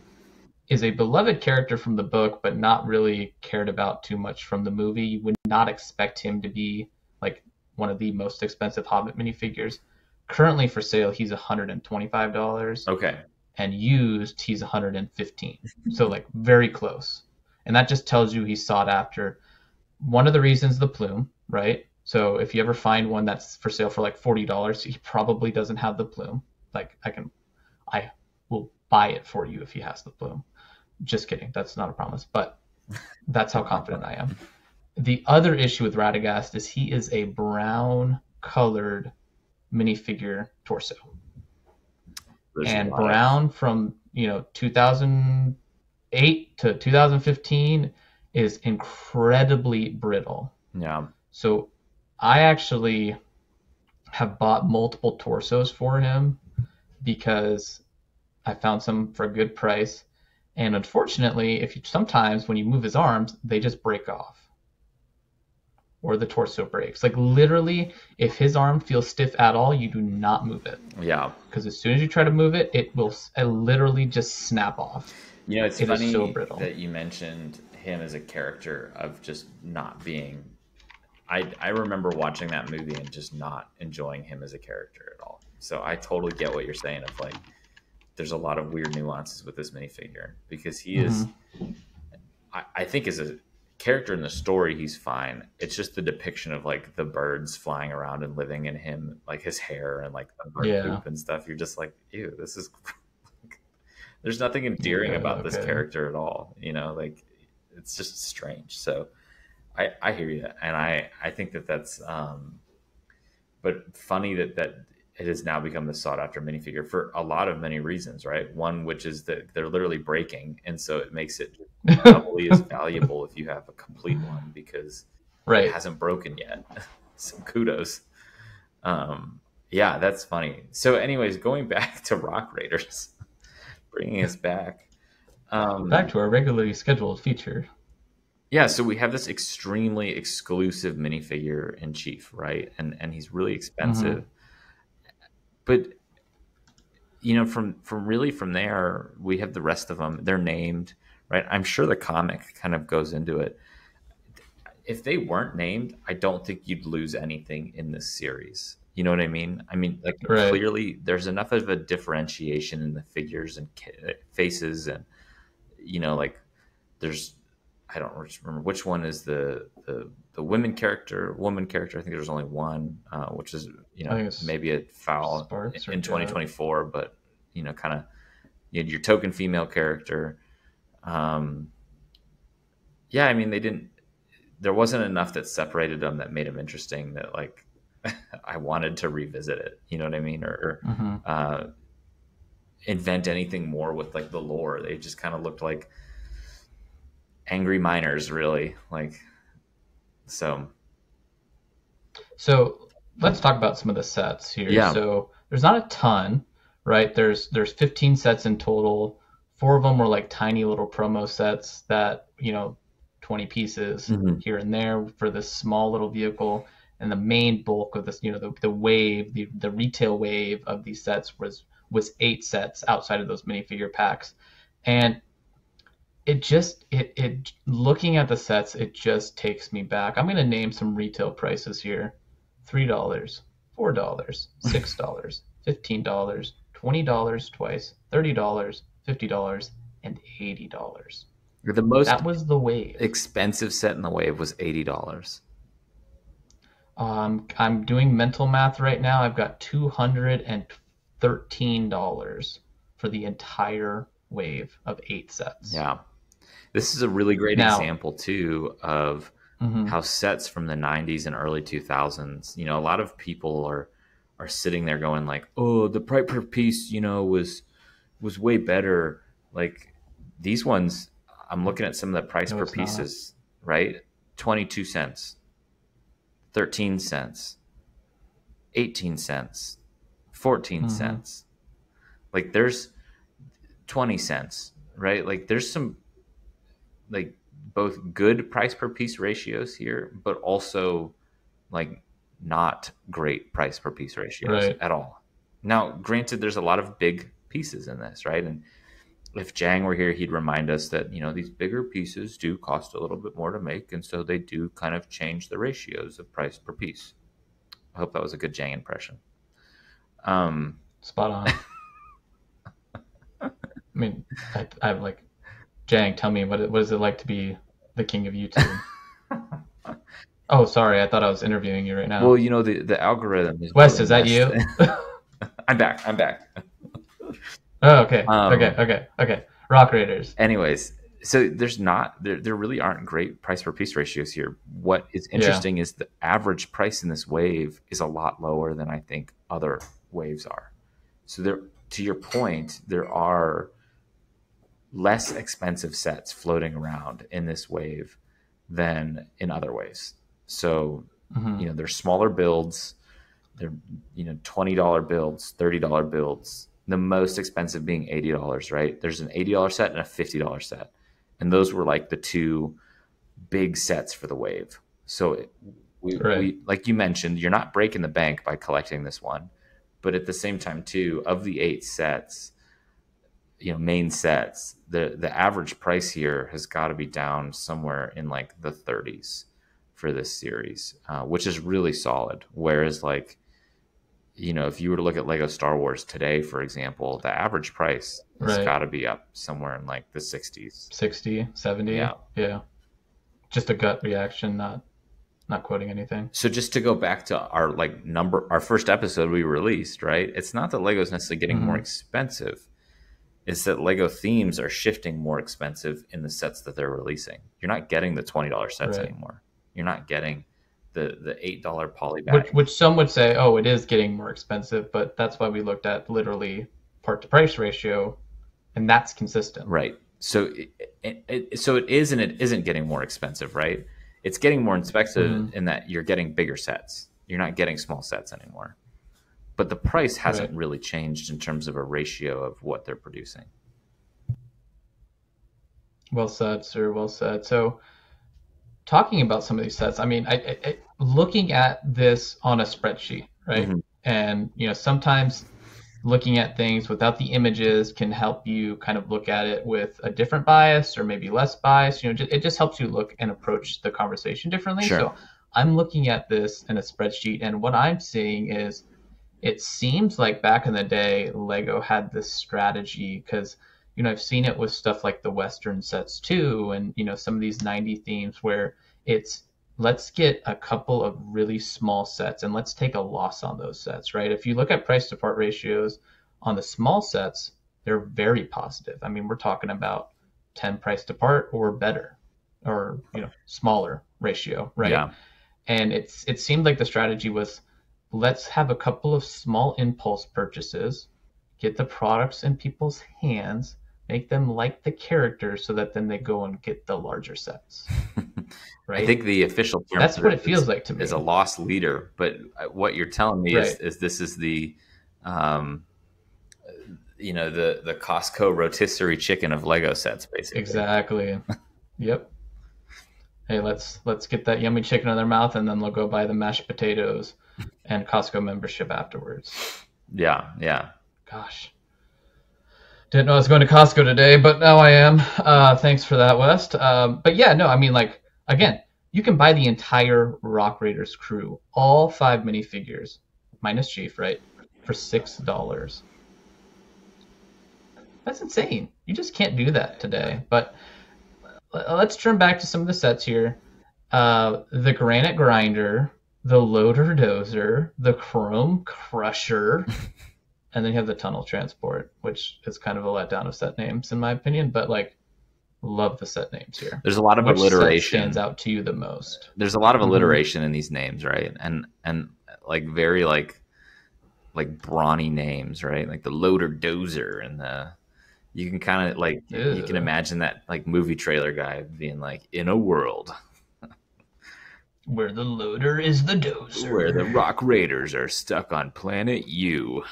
is a beloved character from the book, but not really cared about too much from the movie. You would not expect him to be like one of the most expensive Hobbit minifigures. Currently for sale, he's $125, Okay. and used, he's 115. So like very close, and that just tells you he's sought after. One of the reasons the plume, right? So if you ever find one that's for sale for like $40, he probably doesn't have the plume. Like I can, I will buy it for you if he has the plume. Just kidding. That's not a promise, but that's how confident I am. The other issue with Radagast is he is a brown colored minifigure torso. There's and brown from, you know, 2008 to 2015 is incredibly brittle. yeah. So I actually have bought multiple torsos for him because I found some for a good price. And unfortunately, if you sometimes when you move his arms, they just break off. Or the torso breaks. Like literally, if his arm feels stiff at all, you do not move it. Yeah. Because as soon as you try to move it, it will it literally just snap off. You know, it's It funny so brittle. that you mentioned him as a character of just not being. I I remember watching that movie and just not enjoying him as a character at all. So I totally get what you're saying. Of like, there's a lot of weird nuances with this minifigure because he is. Mm-hmm. I, I think as a character in the story, he's fine. It's just the depiction of like the birds flying around and living in him, like his hair and like the bird Yeah. poop and stuff. You're just like, ew, this is. There's nothing endearing Yeah, about this character at all. You know, like it's just strange. So I I hear you, and I I think that that's um, but funny that that it has now become the sought after minifigure for a lot of many reasons, right? One which is that they're literally breaking, and so it makes it doubly as valuable if you have a complete one because it right. hasn't broken yet. so kudos. Um, yeah, that's funny. So, anyways, going back to Rock Raiders, bringing us back. Um, Back to our regularly scheduled feature. yeah, so we have this extremely exclusive minifigure in Chief, right? And and he's really expensive. But you know, from from really from there, we have the rest of them. They're named, right? I'm sure the comic kind of goes into it. If they weren't named, I don't think you'd lose anything in this series. You know what I mean? I mean, like Right. clearly, there's enough of a differentiation in the figures and faces, and you know, like there's I don't remember which one is the the the women character, woman character. I think there's only one, uh, which is you know maybe a foul Sparks in Jet. 2024, but you know, kind of you your token female character. Um, yeah, I mean, they didn't. There wasn't enough that separated them that made them interesting. That like I wanted to revisit it. You know what I mean? Or, or hmm uh, invent anything more with like the lore. They just kind of looked like angry miners, really. Like so. So let's talk about some of the sets here. Yeah. So there's not a ton, right? There's there's 15 sets in total. Four of them were like tiny little promo sets that you know, 20 pieces Mhm. here and there for this small little vehicle. And the main bulk of this, you know, the, the wave, the, the retail wave of these sets was was eight sets outside of those minifigure packs. And it just it it looking at the sets, it just takes me back. I'm gonna name some retail prices here. Three dollars, four dollars, six dollars, fifteen dollars, twenty dollars twice, thirty dollars, fifty dollars, and eighty dollars. The most That was the wave. expensive set in the wave was eighty dollars. Um, I'm doing mental math right now. I've got two hundred and thirteen dollars for the entire wave of eight sets. Yeah. This is a really great Now- example too of Mhm. how sets from the 90s and early 2000s, you know, a lot of people are are sitting there going like, "Oh, the price per piece, you know, was was way better." Like these ones, I'm looking at some of the price No, per it's not. pieces, right? 22 cents, 13 cents, 18 cents, 14 Mhm. cents. Like there's 20 cents, right? Like there's some like both good price per piece ratios here, but also like not great price per piece ratios Right. at all. Now, granted, there's a lot of big pieces in this, right? And if Jang were here, he'd remind us that you know these bigger pieces do cost a little bit more to make, and so they do kind of change the ratios of price per piece. I hope that was a good Jang impression. Um, Spot on. I mean, I, I have like, Jang, tell me what it, what is it like to be the king of YouTube? oh, sorry, I thought I was interviewing you right now. well, you know the the algorithm is Wes, is that you? I'm back. I'm back. oh, okay, Um, okay, okay, okay. Rock Raiders. anyways so there's not there, there really aren't great price per piece ratios here what is interesting is the average price in this wave is a lot lower than i think other waves are. So there to your point there are less expensive sets floating around in this wave than in other waves. So Mhm. you know they're smaller builds. They're you know $20 builds $30 builds. The most expensive being $80 right? There's an $80 set and a $50 set. And those were like the two big sets for the wave. So it, we, Right. we like you mentioned you're not breaking the bank by collecting this one but at the same time too of the eight sets you know main sets the the average price here has got to be down somewhere in like the 30s for this series uh, which is really solid whereas like you know if you were to look at lego star wars today for example the average price has Right. got to be up somewhere in like the 60s 60, 70. Yeah. yeah. Just a gut reaction, not not quoting anything. so just to go back to our like number our first episode we released right it's not that lego's necessarily getting more Mhm. expensive it's that lego themes are shifting more expensive in the sets that they're releasing you're not getting the $20 sets Right. anymore you're not getting the the $8 poly bag Which, which some would say, oh, it is getting more expensive, but that's why we looked at literally part to price ratio, and that's consistent. Right. So it, it, it- so it is and it isn't getting more expensive, right? It's getting more expensive Mhm. in that you're getting bigger sets. You're not getting small sets anymore. But the price hasn't Right. really changed in terms of a ratio of what they're producing. Well said, sir. Well said. So, talking about some of these sets, I mean, I, I, I looking at this on a spreadsheet, right? Mhm. And you know, sometimes looking at things without the images can help you kind of look at it with a different bias or maybe less bias. You know, it just helps you look and approach the conversation differently. Sure. So I'm looking at this in a spreadsheet, and what I'm seeing is it seems like back in the day, Lego had this strategy because you know I've seen it with stuff like the Western sets too, and you know some of these 90 themes where it's let's get a couple of really small sets and let's take a loss on those sets, right? If you look at price to part ratios on the small sets, they're very positive. I mean, we're talking about 10 price to part or better or, you know, smaller ratio, right? Yeah. And it's it seemed like the strategy was let's have a couple of small impulse purchases, get the products in people's hands, make them like the characters so that then they go and get the larger sets. Right. I think the official term That's what it feels is- like to me. is a loss leader. But uh, what you're telling me is, Right. is this is the, um, you know, the the Costco rotisserie chicken of Lego sets, basically. Exactly. yep. Hey, let's let's get that yummy chicken in their mouth, and then they'll go buy the mashed potatoes and Costco membership afterwards. Yeah, yeah. Gosh, didn't know I was going to Costco today, but now I am. Uh, thanks for that, West. Um, but yeah, no, I mean, like again, you can buy the entire Rock Raiders crew, all five minifigures, minus Chief, right, for six dollars. That's insane. You just can't do that today. But let's turn back to some of the sets here. Uh, the Granite Grinder, the Loader Dozer, the Chrome Crusher, and then you have the Tunnel Transport, which is kind of a letdown of set names in my opinion. But like, love the set names here. There's a lot of Which alliteration. stands out to you the most? There's a lot of Mhm. alliteration in these names, right? And and like very like like brawny names, right? Like the loader dozer and the you can kind of like you can imagine that like movie trailer guy being like in a world Where the loader is the dozer. where the rock raiders are stuck on planet U.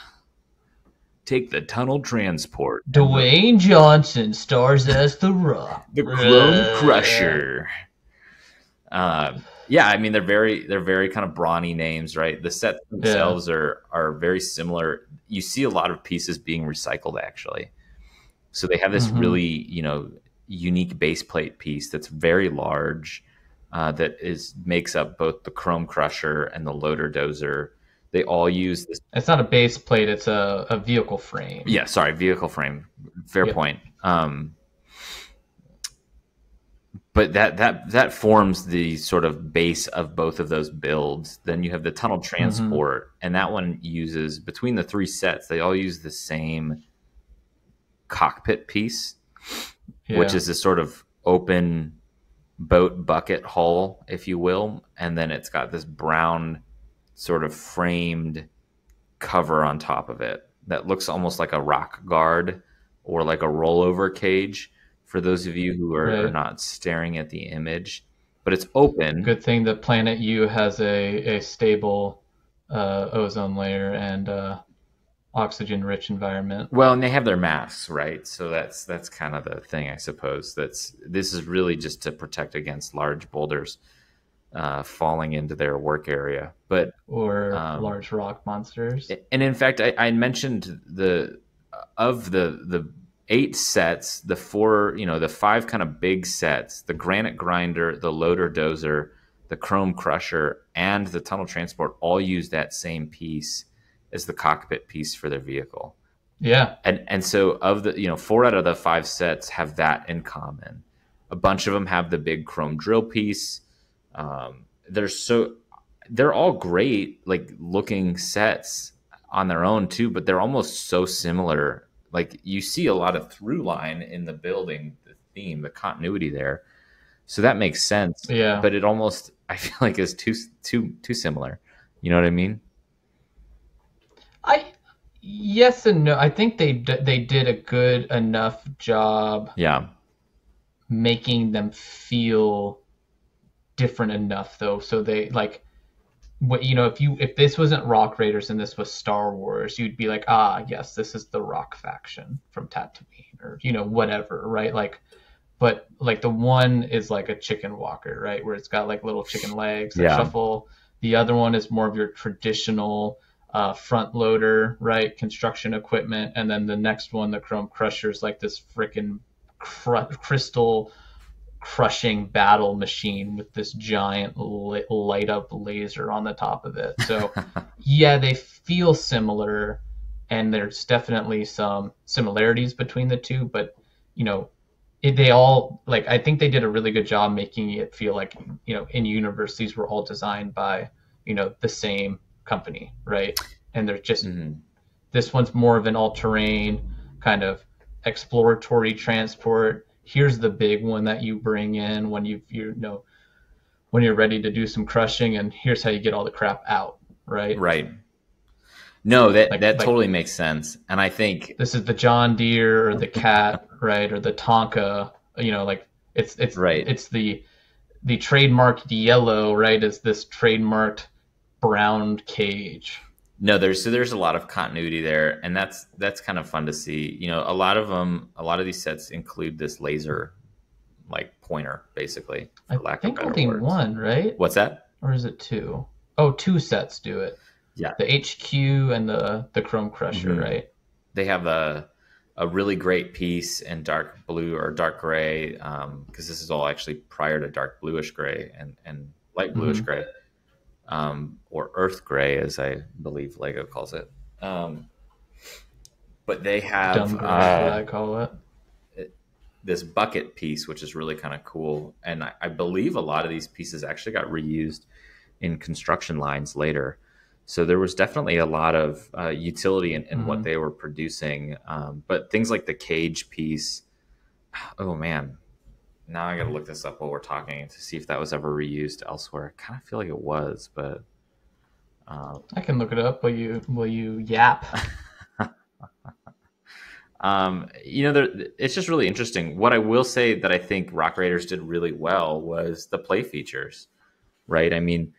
Take the tunnel transport. Dwayne Johnson stars as the Rock. the Chrome Crusher. Uh, yeah, I mean they're very they're very kind of brawny names, right? The sets themselves are are very similar. You see a lot of pieces being recycled actually. So they have this Mhm. really you know unique base plate piece that's very large. Uh, that is makes up both the Chrome Crusher and the Loader Dozer. They all use this It's not a base plate; it's a, a vehicle frame. yeah, sorry, vehicle frame. Fair Yep. point. Um, but that that that forms the sort of base of both of those builds. Then you have the tunnel Mm-hmm. transport, and that one uses between the three sets. They all use the same cockpit piece, Yeah. which is this sort of open boat bucket hull, if you will, and then it's got this brown sort of framed cover on top of it that looks almost like a rock guard or like a rollover cage for those of you who are, are not staring at the image but it's open. Good thing that Planet U has a, a stable uh, ozone layer and uh, oxygen-rich environment. well and they have their masks right? So that's that's kind of the thing i suppose that's this is really just to protect against large boulders uh, falling into their work area. But Or Um, large rock monsters. and in fact I, I mentioned the of the the eight sets the four you know the five kind of big sets the granite grinder the loader dozer the chrome crusher and the tunnel transport all use that same piece as the cockpit piece for their vehicle. Yeah, and and so of the you know four out of the five sets have that in common. A bunch of them have the big chrome drill piece um, they're so they're all great like looking sets on their own too but they're almost so similar. Like you see a lot of through line in the building the theme the continuity there. So that makes sense. Yeah. but it almost i feel like is too too too similar. You know what i mean? I yes and no. I think they d- they did a good enough job yeah. making them feel different enough though so they like what you know if you if this wasn't rock raiders and this was star wars you'd be like ah yes this is the rock faction from tatooine or you know whatever right like but like the one is like a chicken walker right where it's got like little chicken legs that Yeah. shuffle the other one is more of your traditional uh, front loader, right? Construction equipment, and then the next one, the Chrome Crusher, is like this freaking cr- crystal crushing battle machine with this giant light up laser on the top of it. So, yeah, they feel similar, and there's definitely some similarities between the two, but you know, it, they all like I think they did a really good job making it feel like you know in universe these were all designed by you know the same company, right? And they're just mm-hmm. this one's more of an all-terrain kind of exploratory transport. Here's the big one that you bring in when you you know when you're ready to do some crushing, and here's how you get all the crap out, right? Right. No, that like, that like, totally makes sense, and I think this is the John Deere or the Cat, right, or the Tonka. You know, like it's it's right. It's the the trademarked yellow, right? Is this trademarked brown cage. No, there's so there's a lot of continuity there, and that's that's kind of fun to see. You know, a lot of them, a lot of these sets include this laser, like pointer, basically. I think only words. one, right? What's that? Or is it two? Oh, two sets do it. Yeah, the HQ and the the Chrome Crusher, mm-hmm. right? They have a a really great piece in dark blue or dark gray, because um, this is all actually prior to dark bluish gray and and light bluish mm-hmm. gray um, or Earth Gray, as I believe Lego calls it. Um, but they have gray, uh, I call it this bucket piece, which is really kind of cool. And I, I, believe a lot of these pieces actually got reused in construction lines later. So there was definitely a lot of uh, utility in, in mm-hmm. what they were producing. Um, but things like the cage piece, oh man, now I got to look this up while we're talking to see if that was ever reused elsewhere. I kind of feel like it was, but uh, I can look it up. Will you? Will you yap? um, you know, it's just really interesting. What I will say that I think Rock Raiders did really well was the play features. Right? I mean,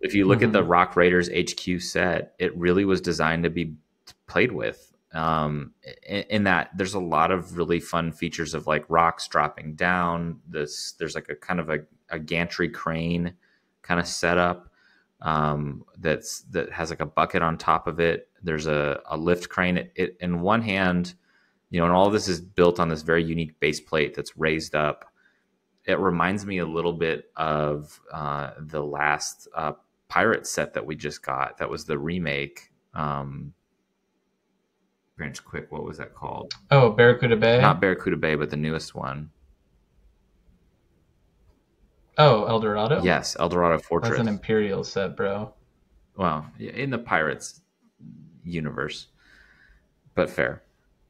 if you look mm-hmm. at the mm-hmm. Rock Raiders HQ set, it really was designed to be played with um, in, in, that there's a lot of really fun features of like rocks dropping down. This there's like a kind of a, a gantry crane kind of setup um, that's that has like a bucket on top of it. There's a, a lift crane. It, it, in one hand, you know, and all this is built on this very unique base plate that's raised up. It reminds me a little bit of uh, the last uh, pirate set that we just got. That was the remake. Um, Branch Quick. What was that called? Oh, Barracuda Bay. Not Barracuda Bay, but the newest one. Oh, Eldorado. Yes, Eldorado Fortress. That's an Imperial set, bro. Well, in the Pirates universe, but fair.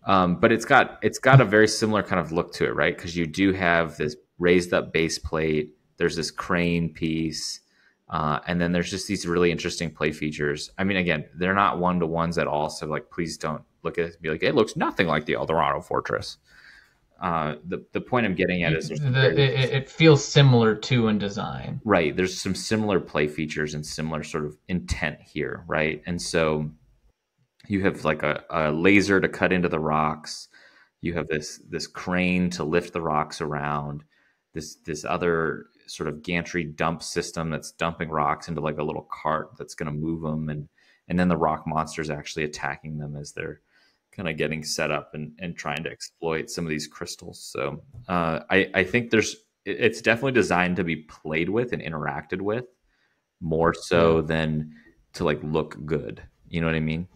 Um, but it's got it's got a very similar kind of look to it, right? Because you do have this raised up base plate. There's this crane piece. Uh, and then there's just these really interesting play features. I mean, again, they're not one to ones at all. So like, please don't look at it and be like, it looks nothing like the Eldorado Fortress. Uh, the the point I'm getting at is the, it, it, feels similar to in design, right? There's some similar play features and similar sort of intent here, right? And so you have like a, a laser to cut into the rocks. You have this this crane to lift the rocks around. This this other sort of gantry dump system that's dumping rocks into like a little cart that's going to move them, and and then the rock monsters actually attacking them as they're kind of getting set up and, and trying to exploit some of these crystals. So uh, I, I think there's it's definitely designed to be played with and interacted with more so than to like look good. You know what I mean?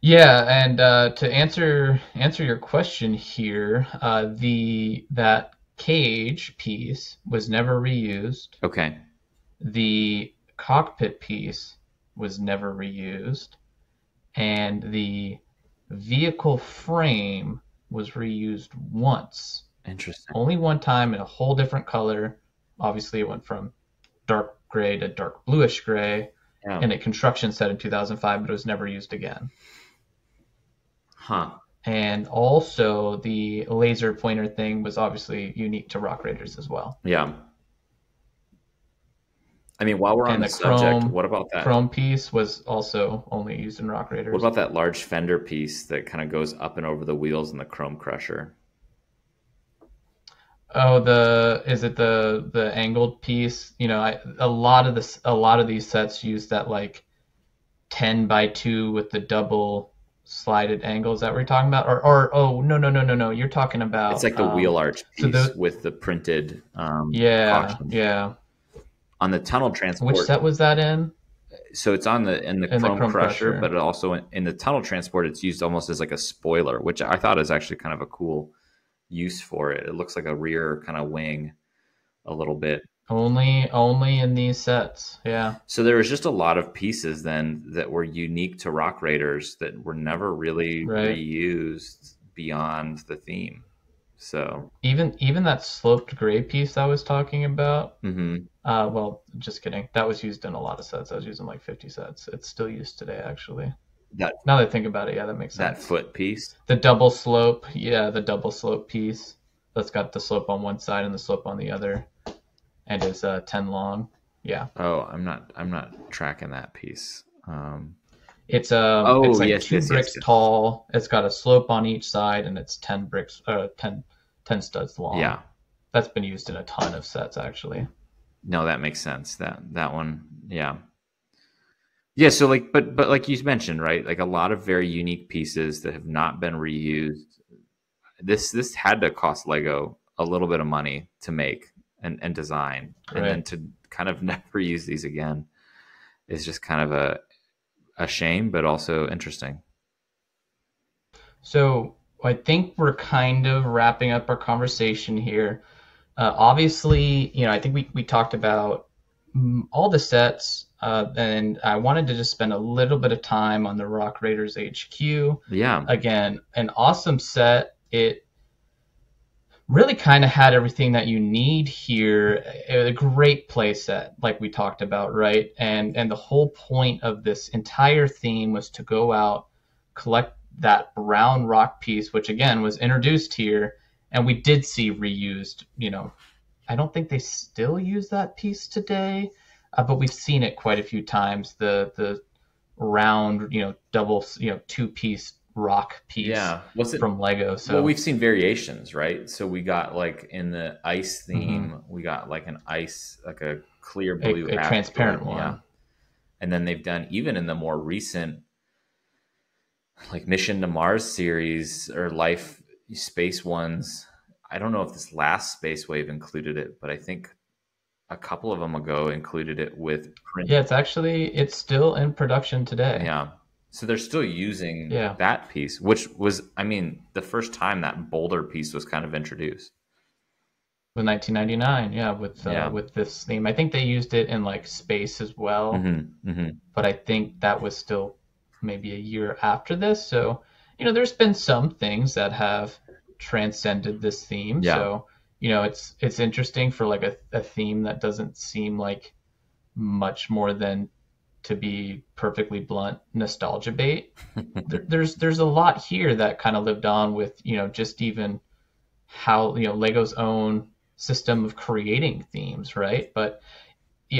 Yeah, and uh, to answer answer your question here, uh, the that cage piece was never reused. Okay. The cockpit piece was never reused and the vehicle frame was reused once. Interesting. Only one time in a whole different color. Obviously, it went from dark gray to dark bluish gray yeah. in a construction set in 2005, but it was never used again. Huh. And also, the laser pointer thing was obviously unique to Rock Raiders as well. Yeah. I mean, while we're on the, the subject, chrome, what about that chrome piece was also only used in Rock Raiders? What about that large fender piece that kind of goes up and over the wheels in the Chrome Crusher? Oh, the is it the the angled piece? You know, I a lot of this a lot of these sets use that like ten by two with the double slided angles that we're talking about, or or oh no no no no no, you're talking about It's like the um, wheel arch so piece the- with the printed. Um, yeah caution. yeah. On the tunnel transport, Which set was that in? so it's on the in the In the chrome, Chrome crusher, Crusher. but it also in, in the tunnel transport, it's used almost as like a spoiler, which I thought is actually kind of a cool use for it. It looks like a rear kind of wing, a little bit. Only only in these sets. Yeah. So there was just a lot of pieces then that were unique to Rock Raiders that were never really Right. reused beyond the theme. So, Even even that sloped gray piece I was talking about. mhm. Uh, well, just kidding. That was used in a lot of sets. I was using like 50 sets. It's still used today, actually. that Now that I think about it, yeah, that makes that sense. That foot piece. The double slope, yeah, the double slope piece that's got the slope on one side and the slope on the other, and is uh, 10 long. Yeah, Oh, I'm not I'm not tracking that piece. Um, it's uh, Oh, it's like yes, two yes, bricks yes. tall. It's got a slope on each side, and it's 10 bricks, uh, 10, 10 studs long. yeah. that's been used in a ton of sets actually. No, that makes sense. That that one, yeah, yeah. So like, but but like you mentioned, right? Like a lot of very unique pieces that have not been reused. This this had to cost Lego a little bit of money to make and and design, and then to kind of never use these again is just kind of a a shame, but also interesting. So I think we're kind of wrapping up our conversation here. Uh, obviously, you know, I think we, we talked about all the sets, uh, and I wanted to just spend a little bit of time on the Rock Raiders HQ. Yeah, Again, an awesome set. It really kind of had everything that you need here. A a great play set, like we talked about, right? And and the whole point of this entire theme was to go out, collect that brown rock piece, which again was introduced here, and we did see reused. You know, I don't think they still use that piece today, uh, but we've seen it quite a few times. The the round, you know, double, you know, two piece rock piece yeah. Was it from Lego. So well, we've seen variations, right? So we got like in the ice Mm-hmm. theme, we got like an ice, like a clear blue, a after, transparent yeah. one. And then they've done even in the more recent, like Mission to Mars series or Life Space ones. I don't know if this last Space Wave included it, but I think a couple of them ago included it with print. Yeah, it's actually it's still in production today. Yeah. So they're still using Yeah. that piece, which was, I mean, the first time that boulder piece was kind of introduced. With 1999, yeah, with uh, Yeah. with this theme. I think they used it in like space as well, Mm-hmm, mm-hmm. but I think that was still maybe a year after this. So, you know, there's been some things that have transcended this theme. Yeah. So, you know, it's it's interesting for like a, a theme that doesn't seem like much more than to be perfectly blunt nostalgia bait. there, there's there's a lot here that kind of lived on with you know just even how you know Lego's own system of creating themes, right? But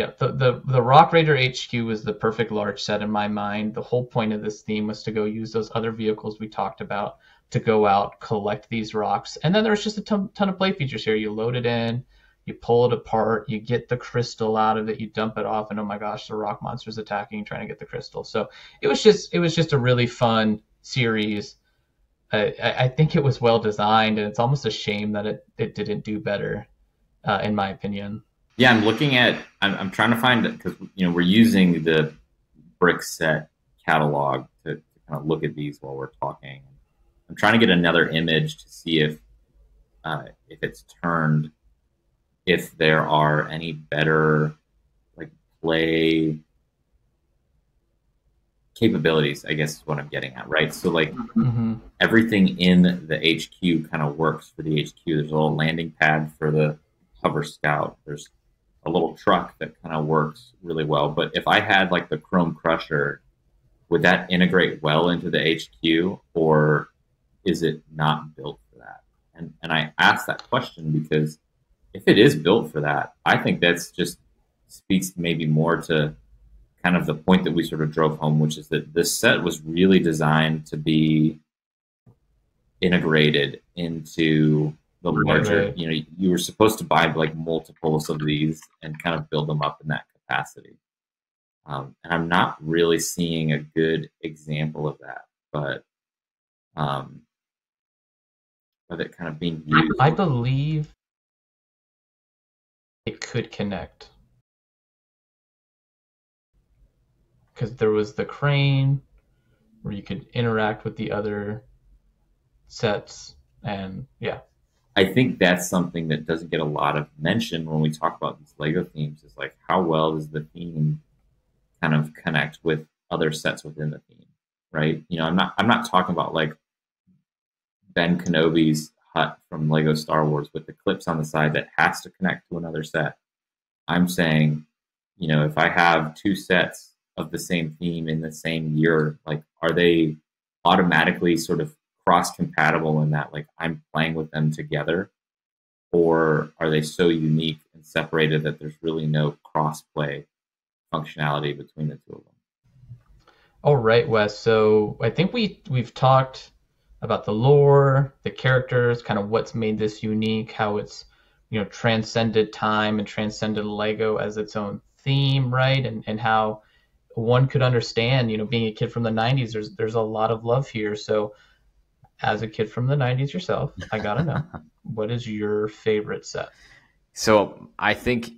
know the the the Rock Raider HQ was the perfect large set in my mind. The whole point of this theme was to go use those other vehicles we talked about to go out collect these rocks, and then there's just a ton, ton of play features here. You load it in. You pull it apart, you get the crystal out of it, you dump it off, and oh my gosh, the rock monster's attacking, trying to get the crystal. So it was just it was just a really fun series. I, I I think it was well designed, and it's almost a shame that it, it didn't do better, uh, in my opinion. Yeah, I'm looking at. I'm, I'm trying to find it because you know we're using the Brickset catalog to, to kind of look at these while we're talking. I'm trying to get another image to see if uh, if it's turned, if there are any better like play capabilities. I guess is what I'm getting at, right? So like hmm everything in the HQ kind of works for the HQ. There's a little landing pad for the hover scout. There's a little truck that kind of works really well. But if I had like the Chrome Crusher, would that integrate well into the HQ or is it not built for that? And and I ask that question because if it is built for that, I think that's just speaks maybe more to kind of the point that we sort of drove home, which is that this set was really designed to be integrated into the Right, larger, right. you know, you were supposed to buy like multiples of these and kind of build them up in that capacity. Um, and I'm not really seeing a good example of that, but um, of it kind of being used. I believe it could connect because there was the crane where you could interact with the other sets, and yeah, I think that's something that doesn't get a lot of mention when we talk about these Lego themes. Is like how well does the theme kind of connect with other sets within the theme, right? You know, I'm not I'm not talking about like Ben Kenobi's hut from Lego Star Wars with the clips on the side that has to connect to another set. I'm saying, you know, if I have two sets of the same theme in the same year, like are they automatically sort of cross compatible in that like I'm playing with them together? Or are they so unique and separated that there's really no cross play functionality between the two of them? All right, Wes. So I think we we've talked about the lore, the characters, kind of what's made this unique, how it's you know transcended time and transcended Lego as its own theme, right? And and how one could understand, you know, being a kid from the '90s, there's there's a lot of love here. So as a kid from the '90s yourself, I gotta know what is your favorite set? So I think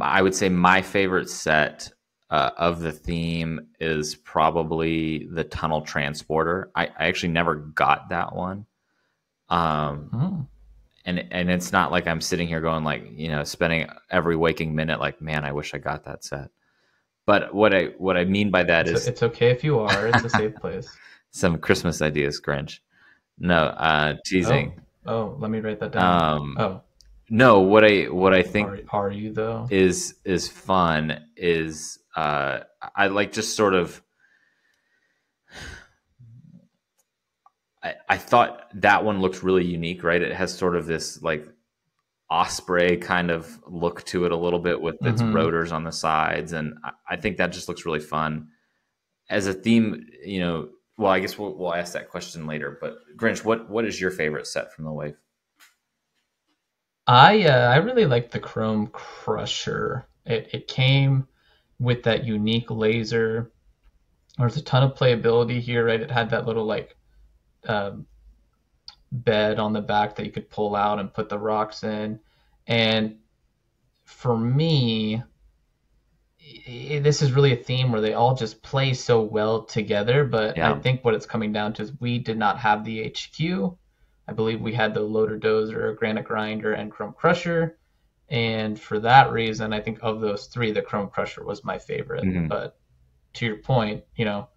I would say my favorite set uh, of the theme is probably the Tunnel Transporter. I, I actually never got that one. Um, Hmm. and and it's not like I'm sitting here going like you know spending every waking minute like man I wish I got that set. But what I what I mean by that It's, is it's okay if you are. It's a safe place. some Christmas ideas, Grinch. No, uh, teasing. Oh, let me write that down. Um, oh, no, what I what I think are, are you though? is is fun is uh I like just sort of I, I thought that one looked really unique, right? It has sort of this like osprey kind of look to it a little bit with its Mhm. rotors on the sides, and I, I think that just looks really fun. As a theme, you know, well, I guess we'll, we'll ask that question later. But Grinch, what what is your favorite set from the wave? I uh, I really like the Chrome Crusher. It it came with that unique laser. There's a ton of playability here, right? It had that little like um, bed on the back that you could pull out and put the rocks in. And for me, i- this is really a theme where they all just play so well together. But Yeah. I think what it's coming down to is we did not have the HQ. I believe we had the Loader Dozer, Granite Grinder, and Chrome Crusher. And for that reason, I think of those three, the Chrome Crusher was my favorite. Mhm. But to your point, you know,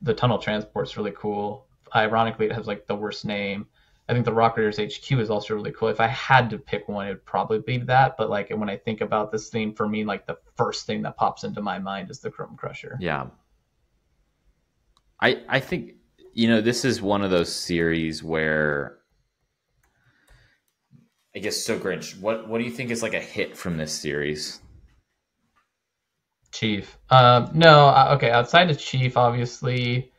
the Tunnel Transport's really cool. Ironically, it has like the worst name. I think the Rock Raiders HQ is also really cool. If I had to pick one, it would probably be that. But like when I think about this theme, for me, like the first thing that pops into my mind is the Chrome Crusher. Yeah. I I think you know this is one of those series where I guess so Grinch. What what do you think is like a hit from this series? Chief. Um, no, uh, okay. Outside of Chief, obviously,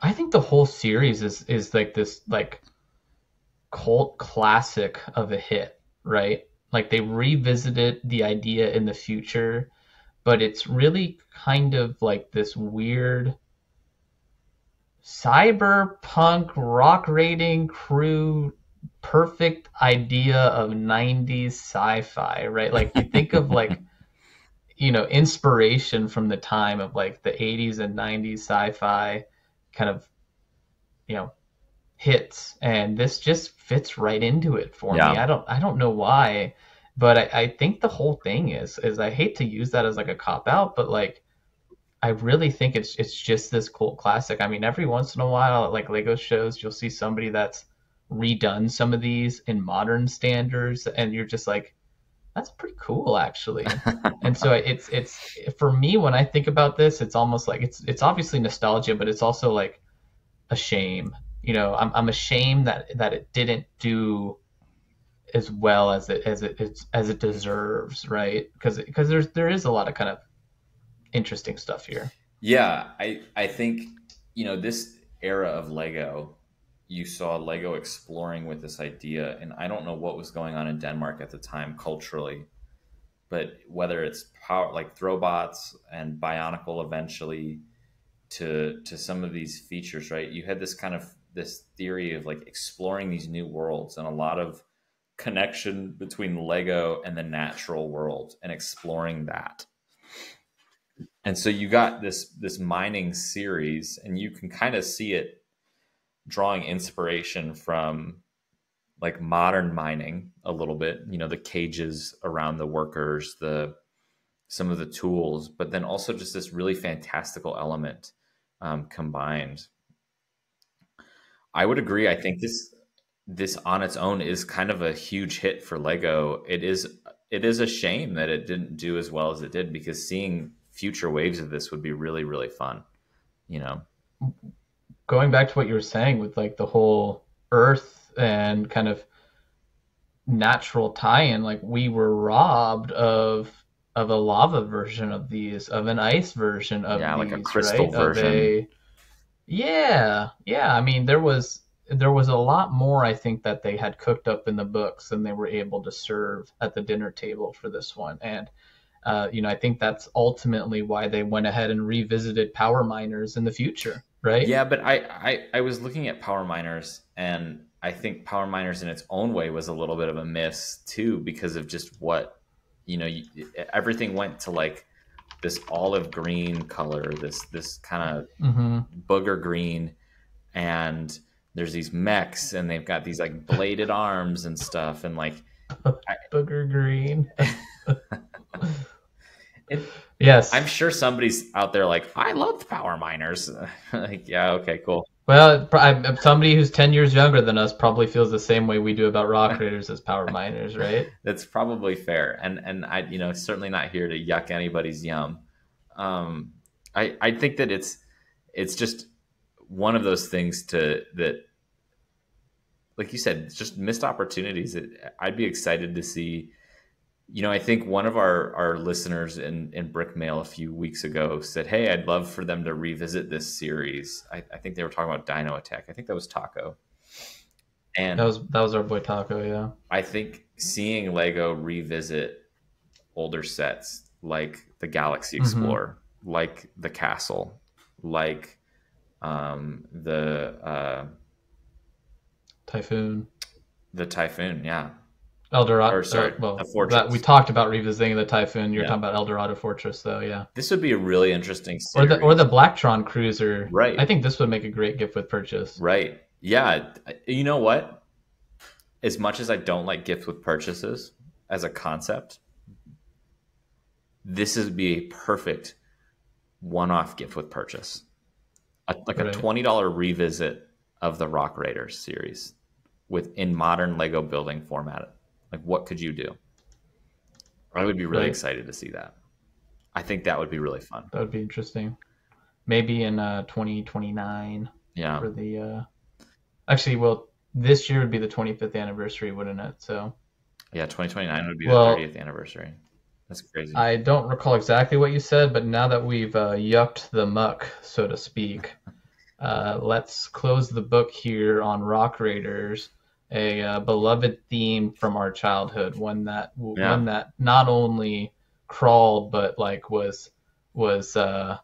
I think the whole series is is like this like cult classic of a hit, right? Like they revisited the idea in the future, but it's really kind of like this weird cyberpunk rock rating crew perfect idea of 90s sci-fi, right? Like you think of like you know inspiration from the time of like the 80s and 90s sci-fi kind of you know hits and this just fits right into it for Yeah. me i don't i don't know why but I, I think the whole thing is is i hate to use that as like a cop out but like i really think it's it's just this cult classic i mean every once in a while at like lego shows you'll see somebody that's redone some of these in modern standards and you're just like that's pretty cool actually and so it's it's for me when I think about this, it's almost like it's it's obviously nostalgia, but it's also like a shame. You know, I'm I'm ashamed that that it didn't do as well as it as it it's, as it deserves, right? Because because there's there is a lot of kind of interesting stuff here. Yeah, I I think you know this era of Lego you saw Lego exploring with this idea, and I don't know what was going on in Denmark at the time culturally, but whether it's power like Throwbots and Bionicle eventually to to some of these features, right? You had this kind of this theory of like exploring these new worlds and a lot of connection between Lego and the natural world and exploring that. And so you got this this mining series and you can kind of see it drawing inspiration from like modern mining a little bit, you know, the cages around the workers, the some of the tools, but then also just this really fantastical element um, combined. I would agree. I think this this on its own is kind of a huge hit for Lego. It is it is a shame that it didn't do as well as it did because seeing future waves of this would be really really fun. You know, going back to what you were saying with like the whole Earth and kind of natural tie-in, like we were robbed of of a lava version of these, of an ice version of yeah, these, like a crystal right? version. A, yeah, yeah. I mean, there was there was a lot more I think that they had cooked up in the books than they were able to serve at the dinner table for this one, and uh, you know, I think that's ultimately why they went ahead and revisited power miners in the future, right? Yeah, but I, I I was looking at power miners and I think power miners in its own way was a little bit of a miss too because of just what you know you, everything went to like this olive green color this this kind of hmm booger green and there's these mechs and they've got these like bladed arms and stuff and like Booger green. it, Yes. i'm sure somebody's out there like i loved power miners like yeah okay cool Well, I- somebody who's 10 years younger than us probably feels the same way we do about rock raiders as power miners, right? That's probably fair, and and I you know certainly not here to yuck anybody's yum. Um, I I think that it's it's just one of those things to that, like you said, just missed opportunities. That I'd be excited to see. You know, I think one of our our listeners in in Brickmail a few weeks ago said, "Hey, I'd love for them to revisit this series." I, I think they were talking about Dino Attack. I think that was Taco. And That was that was our boy Taco, yeah. I think seeing Lego revisit older sets like the Galaxy Mhm. Explorer, like the Castle, like um, the uh, Typhoon. the Typhoon, yeah, Eldorado. Or, sorry, uh, well, the Fortress. that- we talked about revisiting the Typhoon. You're Yeah. talking about Eldorado Fortress, though, yeah. this would be a really interesting Or the or the Blacktron Cruiser. Right. I think this would make a great gift with purchase. right, yeah. You know what? As much as I don't like gift with purchases as a concept, this would be a perfect one-off gift with purchase. A, like a twenty dollar revisit of the Rock Raiders series with in modern Lego building format. Like, what could you do? I would be really Right. excited to see that. I think that would be really fun. That would be interesting. Maybe in uh 2029 Yeah, for the uh actually well this year would be the 25th anniversary, wouldn't it? So yeah. Twenty twenty nine would be Well- the thirtieth anniversary. That's crazy. I don't recall exactly what you said, but now that we've uh, yucked the muck, so to speak, uh, let's close the book here on Rock Raiders, a uh, beloved theme from our childhood, one that Yeah. one that not only crawled but like was was uh,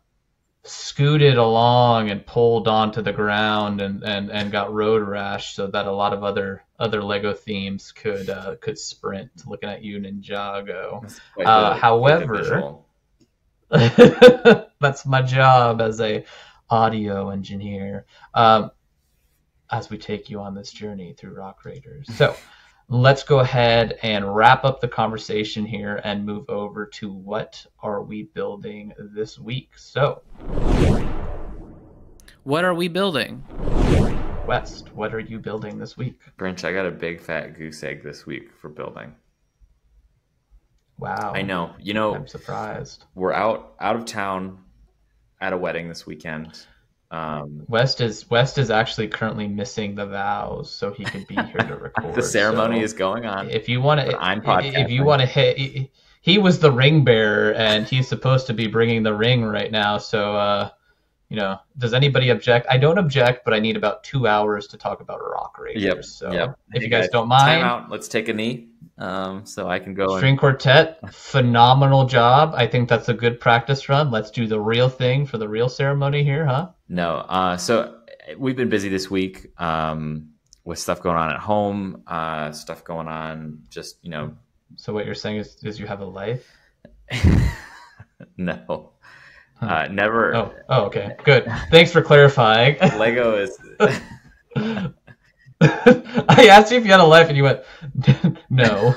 scooted along and pulled onto the ground and, and, and got road rash so that a lot of other other Lego themes could uh, could sprint. Looking at you, Ninjago. Quite uh, the- however- That's my job as a audio engineer. Um, as we take you on this journey through Rock Raiders. So let's go ahead and wrap up the conversation here and move over to what are we building this week. So, What are we building? West, what are you building this week? Grinch, I got a big fat goose egg this week for building. Wow. I know. You know, I'm surprised. we're out out of town at a wedding this weekend. Um, West is West is actually currently missing the vows, so he could be here to record. the ceremony so- is going on. if you want But I'm to if you want to hit he was the ring bearer and he's supposed to be bringing the ring right now so uh you know, does anybody object? I don't object, but I need about two hours to talk about rock racers. Yep. So yep. if you guys don't Time mind, out. Let's take a knee, um, so I can go. And, string quartet, phenomenal job. I think that's a good practice run. Let's do the real thing for the real ceremony here, huh? no. Uh, so we've been busy this week um, with stuff going on at home, uh, stuff going on. Just you know, So what you're saying is, is you have a life? no. Uh, never. Oh, oh, okay, good. Thanks for clarifying. Lego is. I asked you if you had a life, and you went, "No."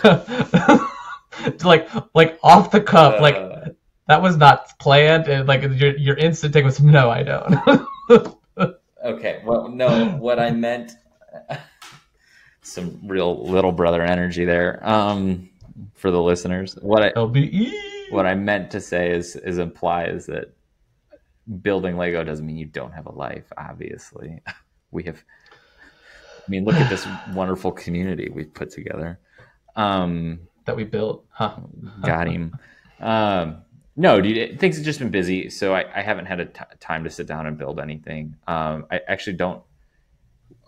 Like, like off the cuff, like Uh, that was not planned, and like your your instant take was, "No, I don't." Okay. Well, no, what I meant, some real little brother energy there um, for the listeners. What I LBE. what I meant to say is is imply is that building Lego doesn't mean you don't have a life. Obviously, we have. I mean, look at this wonderful community we've put together. Um, that we built, huh? got him. Um, no, dude, things have just been busy, so I, I haven't had a t- time to sit down and build anything. Um, I actually don't.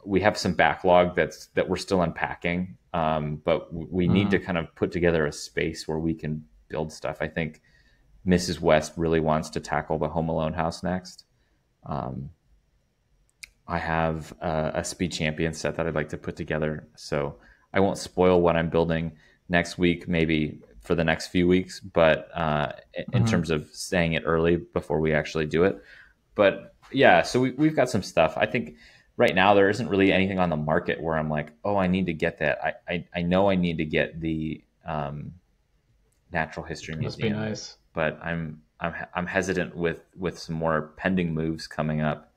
We have some backlog that's that we're still unpacking, um, but we need Mhm. to kind of put together a space where we can build stuff. I think Mrs. West really wants to tackle the Home Alone house next. Um, I have uh, a Speed Champion set that I'd like to put together, so I won't spoil what I'm building next week, maybe for the next few weeks, but uh, in- Mhm. terms of saying it early before we actually do it. But yeah, so we, we've got some stuff. I think right now there isn't really anything on the market where I'm like, oh, I need to get that. I, I, I know I need to get the um, Natural History Must be Museum nice. But I'm I'm I'm hesitant with with some more pending moves coming up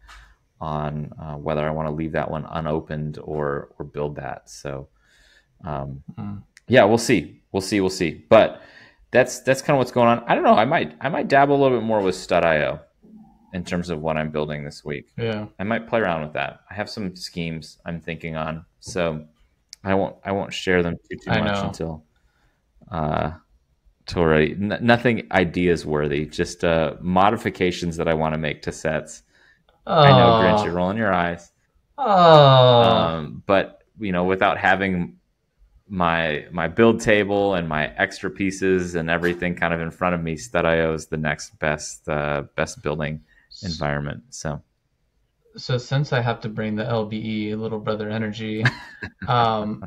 on uh, whether I want to leave that one unopened or or build that. So um, Mhm. yeah, we'll see, we'll see, we'll see. But that's that's kind of what's going on. I don't know. I might I might dabble a little bit more with Stud.io in terms of what I'm building this week. Yeah. I might play around with that. I have some schemes I'm thinking on, so I won't I won't share them too too I much know. until uh ready. N- nothing ideas worthy, just uh modifications that I want to make to sets. Oh. I know, Grinch, you're rolling your eyes, Oh. um, but you know, without having my my build table and my extra pieces and everything kind of in front of me, Stud.io is the next best uh, best building environment. So. so since I have to bring the LBE little brother energy, um,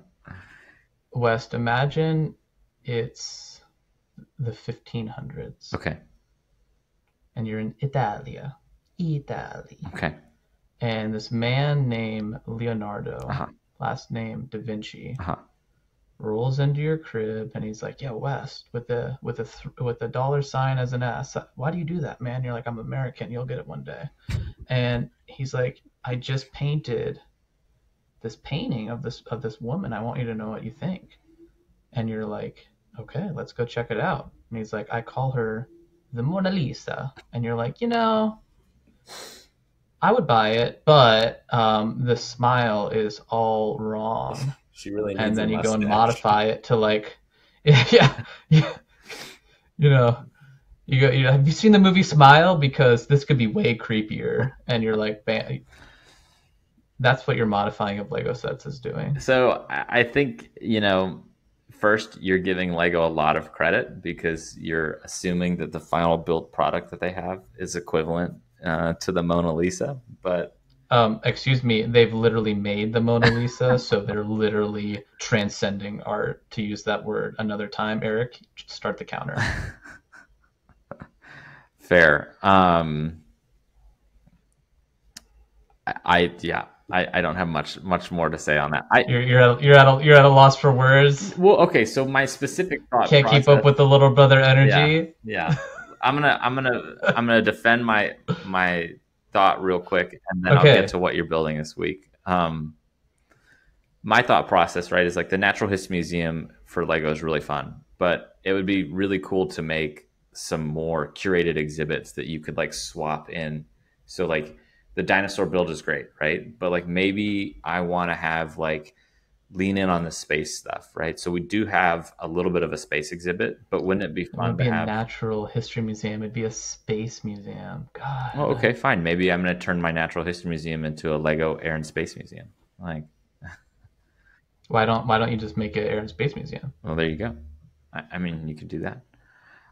West, imagine it's the 1500s Okay. and you're in Italia, Italy, Okay. and this man named Leonardo, Uh-huh. last name Da Vinci, Uh-huh. rolls into your crib and he's like, "Yeah, West with the with a th- with a dollar sign as an S. Why do you do that, man?" You're like, "I'm American. You'll get it one day." And he's like, "I just painted this painting of this of this woman. I want you to know what you think." And you're like, "Okay, let's go check it out." And he's like, "I call her the Mona Lisa." And you're like, "You know, I would buy it, but um, the smile is all wrong." She really and then you go and modify it to like yeah, yeah you know you go you know, have you seen the movie smile because this could be way creepier and you're like bam, that's what your modifying of lego sets is doing So I think you know, first you're giving Lego a lot of credit because you're assuming that the final built product that they have is equivalent uh, to the Mona Lisa. But um excuse me they've literally made the mona lisa so they're literally transcending art to use that word another time eric start the counter fair. Um, I, I yeah, I, I don't have much much more to say on that. I you're, you're at a, you're at a, you're at a loss for words. Well, okay. So my specific thought can't keep up with the little brother energy? Yeah i'm gonna i'm gonna i'm gonna defend my my thought real quick and then i'll get to what you're building this week. Um my thought process right is like the natural history museum for lego is really fun but it would be really cool to make some more curated exhibits that you could like swap in. So like the dinosaur build is great right but like maybe i want to have like lean in on the space stuff, right? So we do have a little bit of a space exhibit, but wouldn't it be It fun be to a have? natural history museum. It'd be a space museum. God. Oh, okay, fine. Maybe I'm going to turn my natural history museum into a Lego Air and Space Museum. Like, Why don't Why don't you just make it Air and Space Museum? well, there you go. I, I mean, you could do that.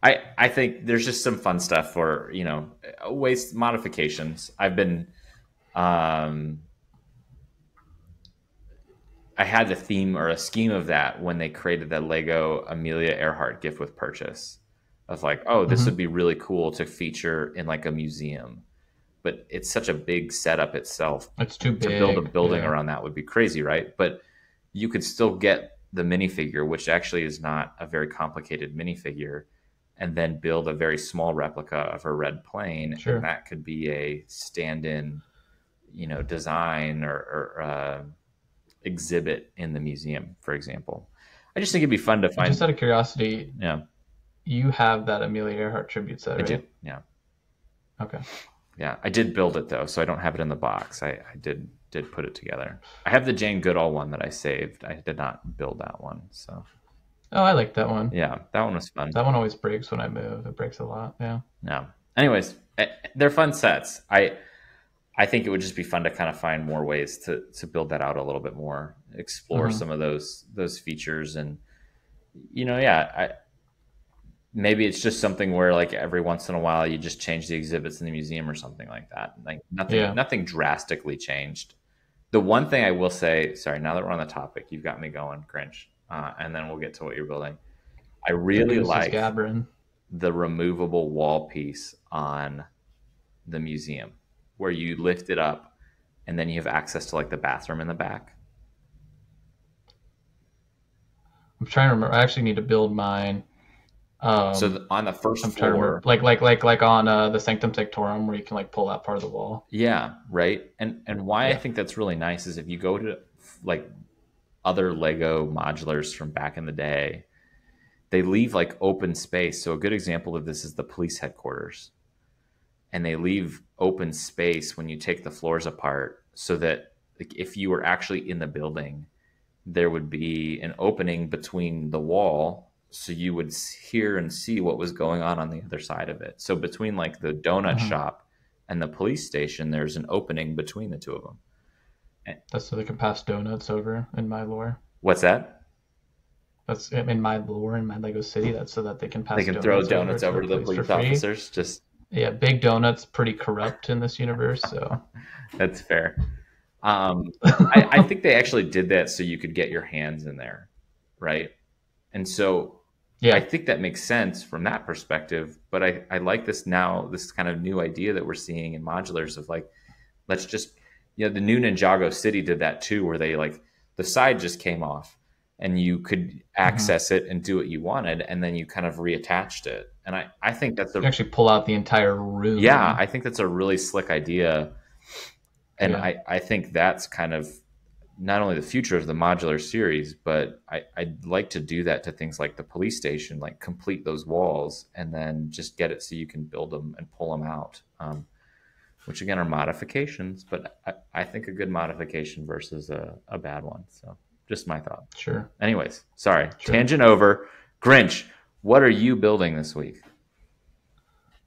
I I think there's just some fun stuff for you know waste modifications. I've been, um, I had a theme or a scheme of that when they created the Lego Amelia Earhart gift with purchase. Of like, oh, this Mhm. would be really cool to feature in like a museum, but it's such a big setup itself It's too to build a building yeah. around that would be crazy, right? But you could still get the minifigure, which actually is not a very complicated minifigure, and then build a very small replica of her red plane, Sure. and that could be a stand-in, you know, design or, or uh, exhibit in the museum, for example. I just think it'd be fun to find. Just out of curiosity, yeah, you have that Amelia Earhart tribute set, I right? do. Yeah, Okay. yeah. I did build it though, so I don't have it in the box. I, I did did put it together. I have the Jane Goodall one that I saved. I did not build that one, so. Oh, I like that one. Yeah, that one was fun. That one always breaks when I move. It breaks a lot. Yeah. No. Anyways, eh, they're fun sets. I I think it would just be fun to kind of find more ways to to build that out a little bit more, explore Mhm. some of those those features, and you know, yeah, I maybe it's just something where like every once in a while you just change the exhibits in the museum or something like that. Like nothing Yeah. nothing drastically changed. The one thing I will say, sorry, now that we're on the topic, you've got me going, Grinch, uh, and then we'll get to what you're building. I really like Gabbrin. the removable wall piece on the museum where you lift it up and then you have access to like the bathroom in the back. I'm trying to remember. I actually need to build mine. Um, so th- on the 1st I'm trying to floor, remember, like like like like on uh, the Sanctum Sanctorum, where you can like pull that part of the wall. yeah, right. And and why I think that's really nice is if you go to like other Lego modulars from back in the day, they leave like open space. So a good example of this is the police headquarters. And they leave open space when you take the floors apart so that like if you were actually in the building, there would be an opening between the wall so you would hear and see what was going on on the other side of it. So between like the donut Mhm. shop and the police station, there's an opening between the two of them. That's so they can pass donuts over in my lore. What's that? That's in my lore in my Lego City. That's so that they can pass. they can donuts throw donuts over, to the police officers. Just Yeah, big donuts pretty corrupt in this universe. So that's fair. Um, I, I think they actually did that so you could get your hands in there, right? And so yeah, I think that makes sense from that perspective. But I, I like this now, this kind of new idea that we're seeing in modulars of like, let's just, you know, the new Ninjago City did that too, where they like the side just came off and you could access it and do what you wanted, and then you kind of reattached it. And I, I think that's a actually pull out the entire room. yeah, I think that's a really slick idea. And Yeah. I, I think that's kind of not only the future of the modular series, but I, I'd like to do that to things like the police station, like complete those walls and then just get it so you can build them and pull them out. Um, which again are modifications, but I, I think a good modification versus a, a bad one. So just my thought. sure. Anyways, sorry, Sure. tangent over. Grinch, what are you building this week?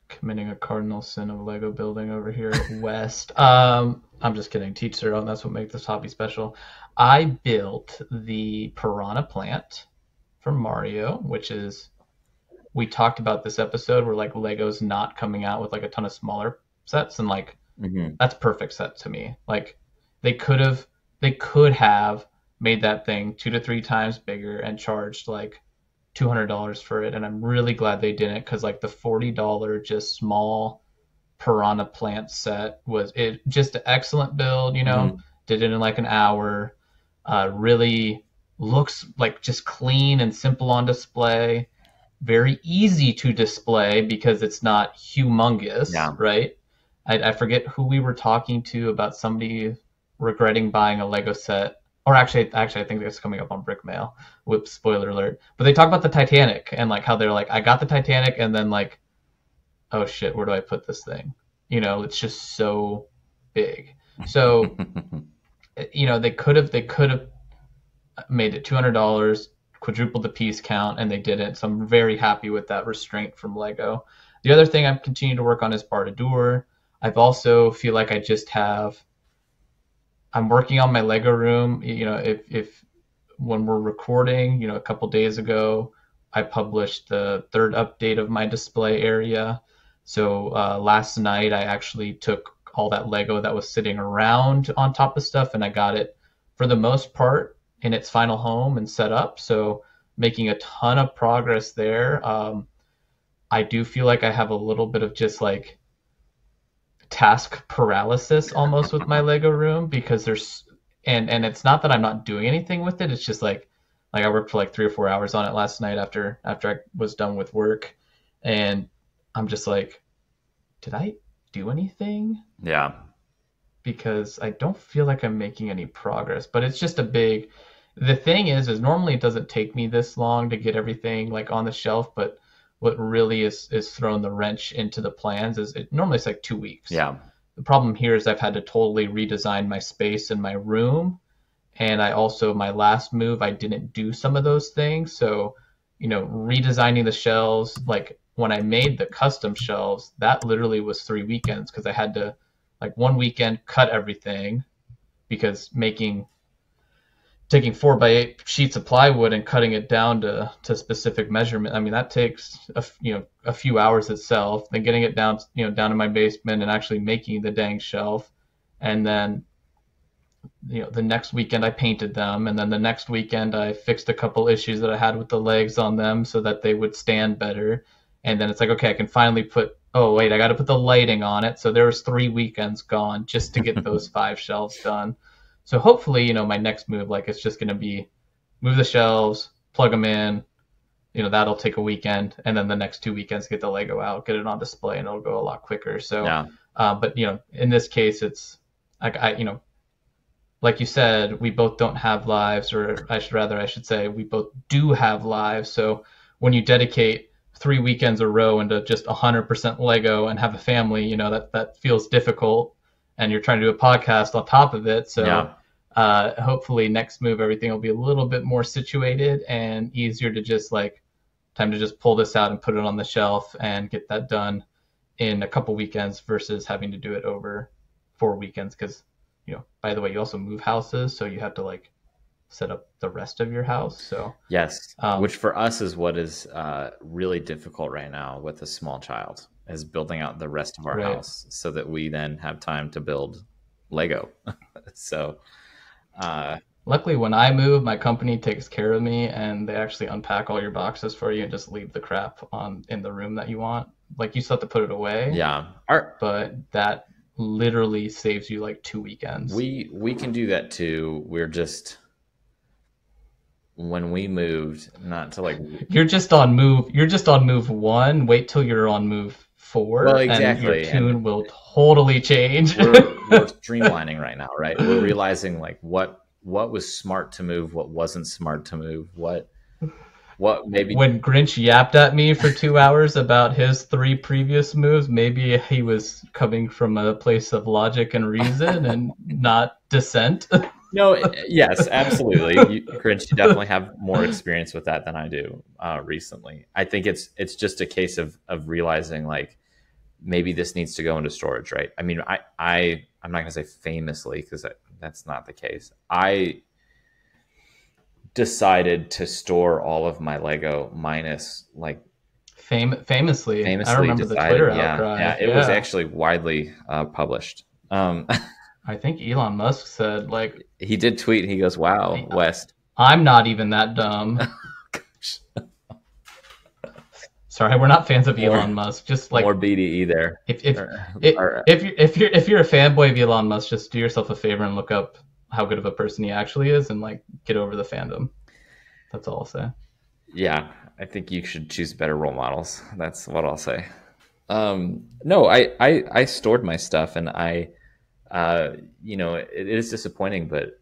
committing a cardinal sin of Lego building over here West. Um, I'm just kidding. Teach their own. That's what makes this hobby special. I built the piranha plant from Mario, which is we talked about this episode where like Lego's not coming out with like a ton of smaller sets and like Mm-hmm. that's perfect set to me. Like they could have they could have made that thing two to three times bigger and charged like two hundred dollars for it, and I'm really glad they didn't because like the forty dollar just small piranha plant set was it just an excellent build. You know, did it in like an hour. Uh, really looks like just clean and simple on display. Very easy to display because it's not humongous, Yeah. right? I, I forget who we were talking to about somebody regretting buying a Lego set. Or actually, actually, I think it's coming up on Brick Mail. Whoops, spoiler alert. But they talk about the Titanic and like how they're like, I got the Titanic, and then like, oh shit, where do I put this thing? You know, it's just so big. So eh, you know, they could have they could have made it two hundred dollars, quadrupled the piece count, and they didn't. So I'm very happy with that restraint from Lego. The other thing I'm continuing to work on is Barad-dûr. I've also feel like I just have. I'm working on my Lego room. You know, if if when we're recording, you know, a couple days ago, I published the third update of my display area. So uh, last night I actually took all that Lego that was sitting around on top of stuff and I got it for the most part in its final home and set up. So making a ton of progress there. Um, I do feel like I have a little bit of just like task paralysis almost with my Lego room because there's and and it's not that I'm not doing anything with it. It's just like like I worked for like three or four hours on it last night after after I was done with work, and I'm just like, did I do anything? Yeah. Because I don't feel like I'm making any progress. But it's just a big. The thing is, is normally it doesn't take me this long to get everything like on the shelf, but what really is is thrown the wrench into the plans is it normally it's like two weeks. Yeah. The problem here is I've had to totally redesign my space in my room and I also my last move I didn't do some of those things. So, you know, redesigning the shelves, like when I made the custom shelves, that literally was three weekends because I had to like one weekend cut everything because making taking four by eight sheets of plywood and cutting it down to, to specific measurement. I mean, that takes a, you know a few hours itself. Then getting it down you know down in my basement and actually making the dang shelf, and then you know the next weekend I painted them, and then the next weekend I fixed a couple issues that I had with the legs on them so that they would stand better. And then it's like, okay, I can finally put. Oh wait, I got to put the lighting on it. So there was three weekends gone just to get those five shelves done. So hopefully, you know, my next move, like it's just going to be move the shelves, plug them in. You know, that'll take a weekend, and then the next two weekends get the Lego out, get it on display, and it'll go a lot quicker. So, Yeah. uh, but you know, in this case, it's like I, you know, like you said, we both don't have lives, or I should rather, I should say, we both do have lives. So when you dedicate three weekends a row into just 100% Lego and have a family, you know, that that feels difficult. And you're trying to do a podcast on top of it. So Yeah. uh, hopefully next move, everything will be a little bit more situated and easier to just like time to just pull this out and put it on the shelf and get that done in a couple weekends versus having to do it over four weekends because you know by the way you also move houses so you have to like set up the rest of your house so Yes, Um, which for us is what is uh, really difficult right now with a small child is building out the rest of our Right. house so that we then have time to build Lego. so, uh, luckily when i move my company takes care of me and they actually unpack all your boxes for you and just leave the crap on in the room that you want like you still have to put it away yeah, our but that literally saves you like two weekends we we can do that too. We're just when we moved, not to like You're just on move. You're just on move one. Wait till you're on move four, Well, and exactly, your tune will totally change. we're, we're streamlining right now, right? We're realizing like what what was smart to move, what wasn't smart to move, what what maybe when Grinch yapped at me for two hours about his three previous moves, maybe he was coming from a place of logic and reason and not dissent. no yes absolutely you, Grinch, you definitely have more experience with that than i do uh, recently i think it's it's just a case of of realizing like maybe this needs to go into storage right i mean i i i'm not going to say famously because that's not the case i decided to store all of my lego minus like Fam- famously, famously I remember the Twitter yeah, outcry. yeah it was actually widely uh, published um I think Elon Musk said like, he did tweet he goes wow Yeah. west "I'm not even that dumb." Sorry, we're not fans of Elon Musk. Just like more bde there if if Or- If, or- if you're if you're if you're a fanboy of Elon Musk, just do yourself a favor and look up how good of a person he actually is, and like get over the fandom. That's all I'll say. Yeah, I think you should choose better role models. That's what I'll say. Um, no, I, I I stored my stuff, and I, uh, you know, it, it is disappointing, but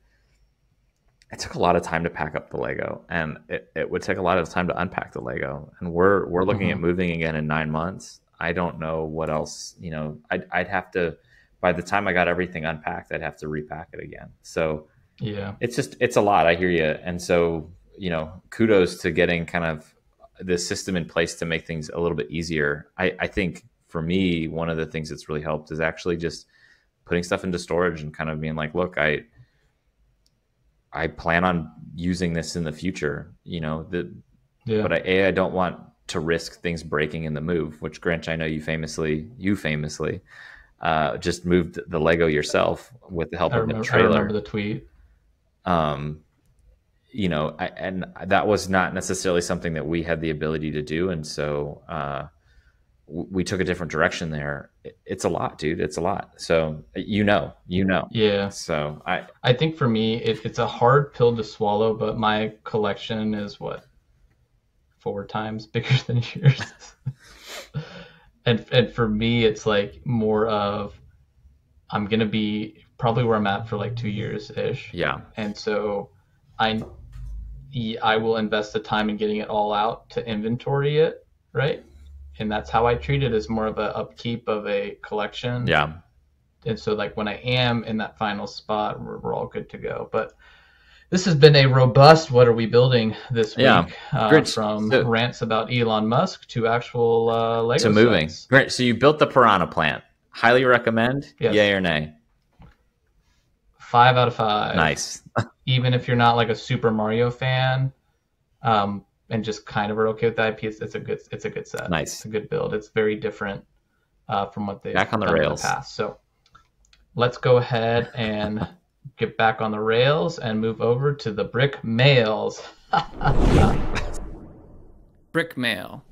it took a lot of time to pack up the Lego, and it, it would take a lot of time to unpack the Lego. And we're we're looking at mm-hmm. moving again in nine months. I don't know what else. You know, I'd I'd have to. By the time I got everything unpacked, I'd have to repack it again. So Yeah. It's just it's a lot. I hear you, and so you know, kudos to getting kind of the system in place to make things a little bit easier. I, I think for me, one of the things that's really helped is actually just putting stuff into storage and kind of being like, look, I I plan on using this in the future. You know, the Yeah. but I, a I don't want to risk things breaking in the move. Which Grinch, I know you famously you famously uh, just moved the Lego yourself with the help of a remember, I trailer. remember the tweet. Um, you know, I, and that was not necessarily something that we had the ability to do, and so uh, we took a different direction there. It's a lot, dude. It's a lot. So you know, you know. Yeah. So I I think for me, it, it's a hard pill to swallow, but my collection is what four times bigger than yours. and and for me, it's like more of I'm gonna be probably where I'm at for like two years ish, yeah and so I I will invest the time in getting it all out to inventory it, right? And that's how I treat it as more of a upkeep of a collection yeah and so like when I am in that final spot, we're, we're all good to go. But this has been a robust. What are we building this week? Yeah. Uh, from So- rants about Elon Musk to actual uh, Lego to moving. sets. Great. So you built the Piranha plant. Highly recommend. Yes. Yay or nay? Five out of five. Nice. Even if you're not like a Super Mario fan, um, and just kind of are okay with the IP, it's, it's a good it's a good set. Nice. It's a good build. It's very different uh, from what they've Back on the done in rails. the past. So let's go ahead and get back on the rails and move over to the brick mails. Brick mail.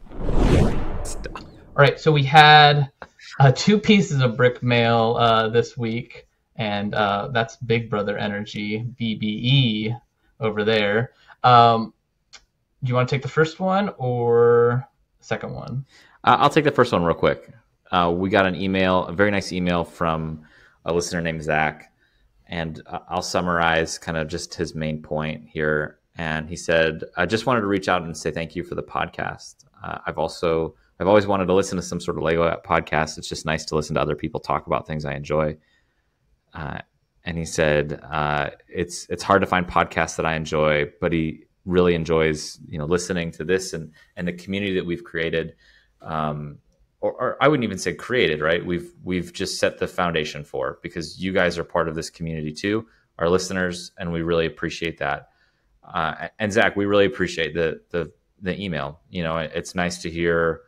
All right, so we had uh, two pieces of brick mail uh, this week, and uh, that's Big Brother Energy BBE over there. Um, do you want to take the first one or second one? Uh, I'll take the first one real quick. Uh, we got an email, a very nice email from a listener named Zach, and uh, I'll summarize kind of just his main point here. And he said, "I just wanted to reach out and say thank you for the podcast. Uh, I've also I've always wanted to listen to some sort of Lego podcast. It's just nice to listen to other people talk about things I enjoy." Uh, and he said, "It's it's hard to find podcasts that I enjoy, but he really enjoys you know listening to this and and the community that we've created." um, or, or I wouldn't even say created, right? We've we've just set the foundation for because you guys are part of this community too, our listeners, and we really appreciate that. Uh, and Zach, we really appreciate the the the email. You know, it's nice to hear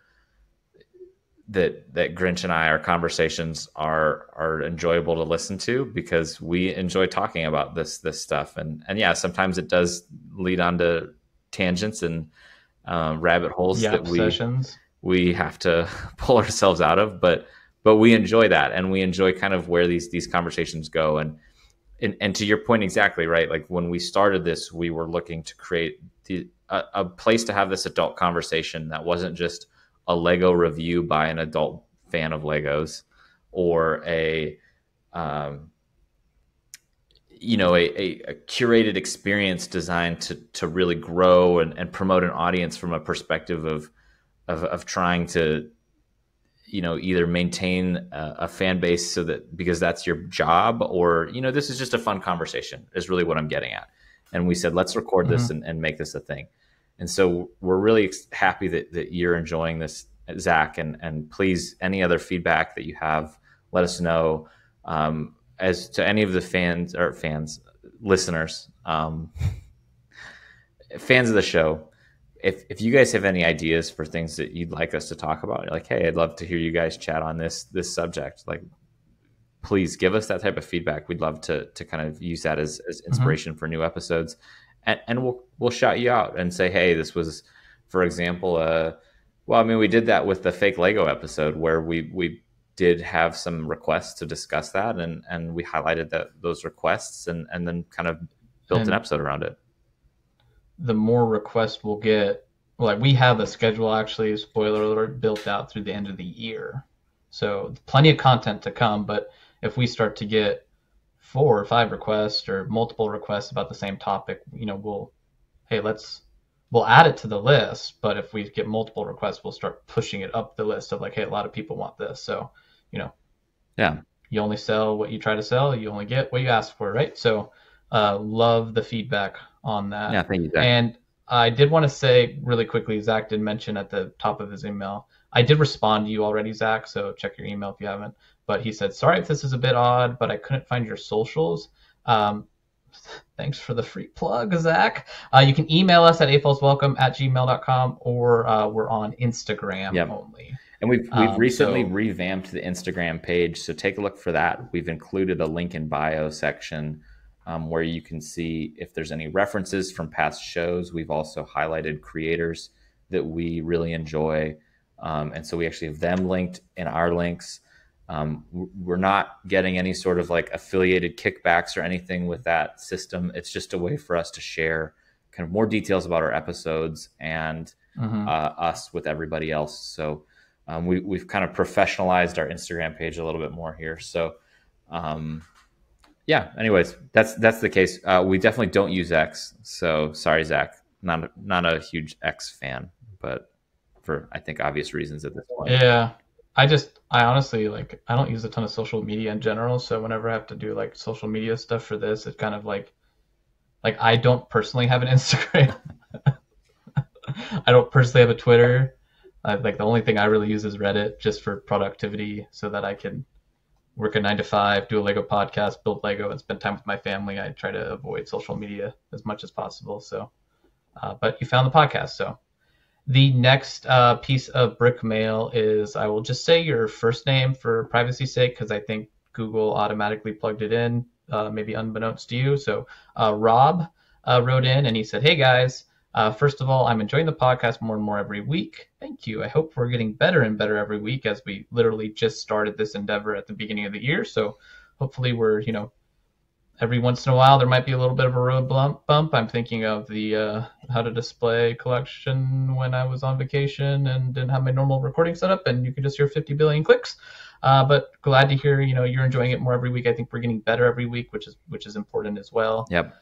that that Grinch and I, our conversations are are enjoyable to listen to because we enjoy talking about this this stuff. And and yeah, sometimes it does lead on to tangents and uh, rabbit holes Yeah, that we sessions. we have to pull ourselves out of but but we enjoy that and we enjoy kind of where these these conversations go and and, and to your point exactly right like when we started this we were looking to create the, a, a place to have this adult conversation that wasn't just a lego review by an adult fan of legos or a um, you know a, a, a curated experience designed to to really grow and, and promote an audience from a perspective of of, of trying to you know either maintain a, a fan base so that because that's your job or you know this is just a fun conversation is really what i'm getting at. And we said let's record this and, and make this a thing and so we're really happy that, that you're enjoying this zach and and please any other feedback that you have let us know um, as to any of the fans or fans listeners um, fans of the show if if you guys have any ideas for things that you'd like us to talk about, like, hey, I'd love to hear you guys chat on this this subject. Like, please give us that type of feedback. We'd love to to kind of use that as, as inspiration for new episodes, and and we'll we'll shout you out and say, hey, this was, for example, uh, well, I mean, we did that with the fake Lego episode where we we did have some requests to discuss that, and and we highlighted that those requests, and and then kind of built And- an episode around it. the more requests we'll get. Like we have a schedule actually, spoiler alert, built out through the end of the year. So plenty of content to come. But if we start to get four or five requests or multiple requests about the same topic, you know, we'll hey, let's we'll add it to the list. But if we get multiple requests, we'll start pushing it up the list of like, hey, a lot of people want this. So, you know, Yeah. you only sell what you try to sell. You only get what you ask for, right? So uh, love the feedback on that. Yeah, thank you, Zach. And I did want to say really quickly, Zach did mention at the top of his email. I did respond to you already, Zach. So check your email if you haven't. But he said, "Sorry if this is a bit odd, but I couldn't find your socials." Um, thanks for the free plug, Zach. Uh, you can email us at AFOLsWelcome at gmail.com or uh, we're on Instagram Yep. only. And we've we've Um, recently so- revamped the Instagram page, so take a look for that. We've included a link in bio section um, where you can see if there's any references from past shows. We've also highlighted creators that we really enjoy, um, and so we actually have them linked in our links. Um, we're not getting any sort of like affiliated kickbacks or anything with that system. It's just a way for us to share kind of more details about our episodes and Mhm. uh, us with everybody else. So um, we, we've kind of professionalized our Instagram page a little bit more here. So um, yeah. Anyways, that's that's the case. Uh, we definitely don't use X. So sorry, Zach. Not not a huge X fan, but for I think obvious reasons at this point. Yeah. I just, I honestly like, I don't use a ton of social media in general. So whenever I have to do like social media stuff for this, it kind of like, like I don't personally have an Instagram. I don't personally have a Twitter. I, like the only thing I really use is Reddit just for productivity so that I can work a nine to five, do a Lego podcast, build Lego, and spend time with my family. I try to avoid social media as much as possible. So, uh, but you found the podcast. So the next uh, piece of brick mail is I will just say your first name for privacy's sake because I think Google automatically plugged it in, uh, maybe unbeknownst to you. So uh, Rob uh, wrote in and he said, Hey guys, uh, first of all, I'm enjoying the podcast more and more every week. Thank you. I hope we're getting better and better every week as we literally just started this endeavor at the beginning of the year. So hopefully we're, you know, every once in a while there might be a little bit of a road bump. I'm thinking of the uh, how to display collection when I was on vacation and didn't have my normal recording setup, and you could just hear 50 billion clicks. Uh, but glad to hear you know you're enjoying it more every week. I think we're getting better every week, which is which is important as well. Yep.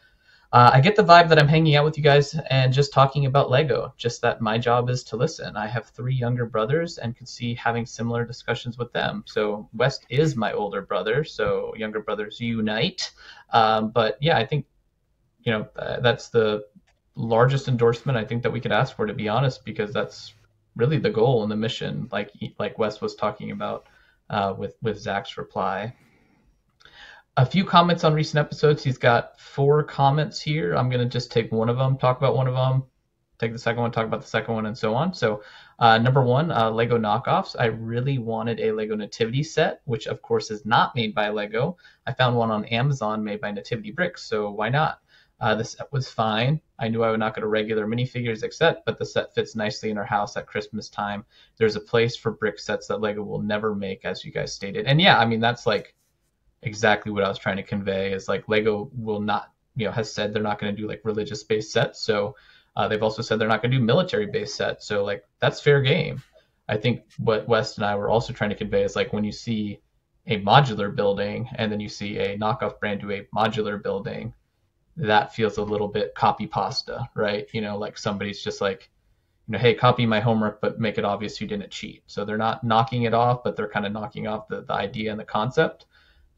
Uh, I get the vibe that I'm hanging out with you guys and just talking about Lego. Just that my job is to listen. I have three younger brothers and could see having similar discussions with them. So West is my older brother, so younger brothers unite. Um, but yeah, I think you know uh, that's the largest endorsement I think that we could ask for, to be honest, because that's really the goal and the mission, like like Wes was talking about uh, with with Zach's reply. A few comments on recent episodes. He's got four comments here. I'm gonna just take one of them, talk about one of them, take the second one, talk about the second one, and so on. So, uh, number one, uh, Lego knockoffs. I really wanted a Lego Nativity set, which of course is not made by Lego. I found one on Amazon made by Nativity Bricks, so why not? Uh, the set was fine. I knew I would not get a regular minifigures set, but the set fits nicely in our house at Christmas time. There's a place for brick sets that Lego will never make, as you guys stated. And yeah, I mean that's like exactly what I was trying to convey. Is like Lego will not, you know, has said they're not going to do like religious based sets. So uh, they've also said they're not going to do military based sets. So like that's fair game. I think what West and I were also trying to convey is like when you see a modular building and then you see a knockoff brand do a modular building that feels a little bit copy pasta, right? You know, like somebody's just like, you know, hey, copy my homework, but make it obvious you didn't cheat. So they're not knocking it off, but they're kind of knocking off the, the idea and the concept.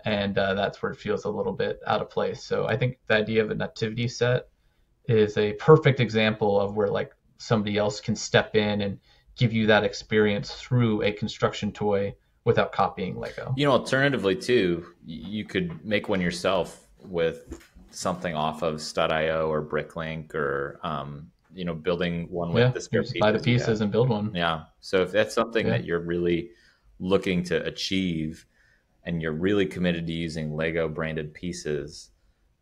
And uh, that's where it feels a little bit out of place. So I think the idea of a nativity set is a perfect example of where like somebody else can step in and give you that experience through a construction toy without copying Lego. You know, alternatively too, you could make one yourself with something off of Stud.io or Bricklink or um, you know, building one with Yeah, the spare just buy the pieces and build one. Yeah. So if that's something Yeah. that you're really looking to achieve and you're really committed to using Lego branded pieces,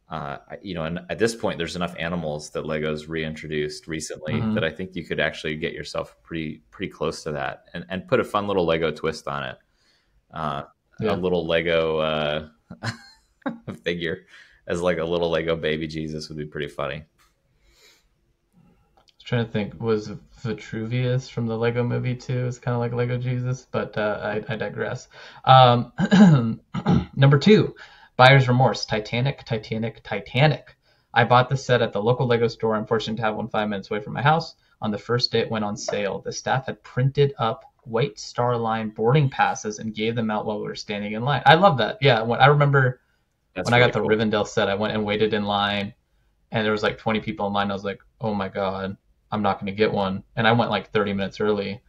uh, you know, and at this point, there's enough animals that Lego's reintroduced recently Mhm. that I think you could actually get yourself pretty pretty close to that and, and put a fun little Lego twist on it. Uh, Yeah. A little Lego uh, figure as like a little Lego baby Jesus would be pretty funny. Trying to think, was Vitruvius from the Lego movie too? It's kind of like Lego Jesus, but uh, I, I digress. Um, number two, buyer's remorse. Titanic, Titanic, Titanic. I bought the set at the local Lego store. I'm fortunate to have one five minutes away from my house. On the first day it went on sale, the staff had printed up White Star Line boarding passes and gave them out while we were standing in line. I love that. Yeah, when I remember That's when I got the cool. Rivendell set, I went and waited in line, and there was like 20 people in line. I was like, oh my god, I'm not going to get one. And I went like 30 minutes early,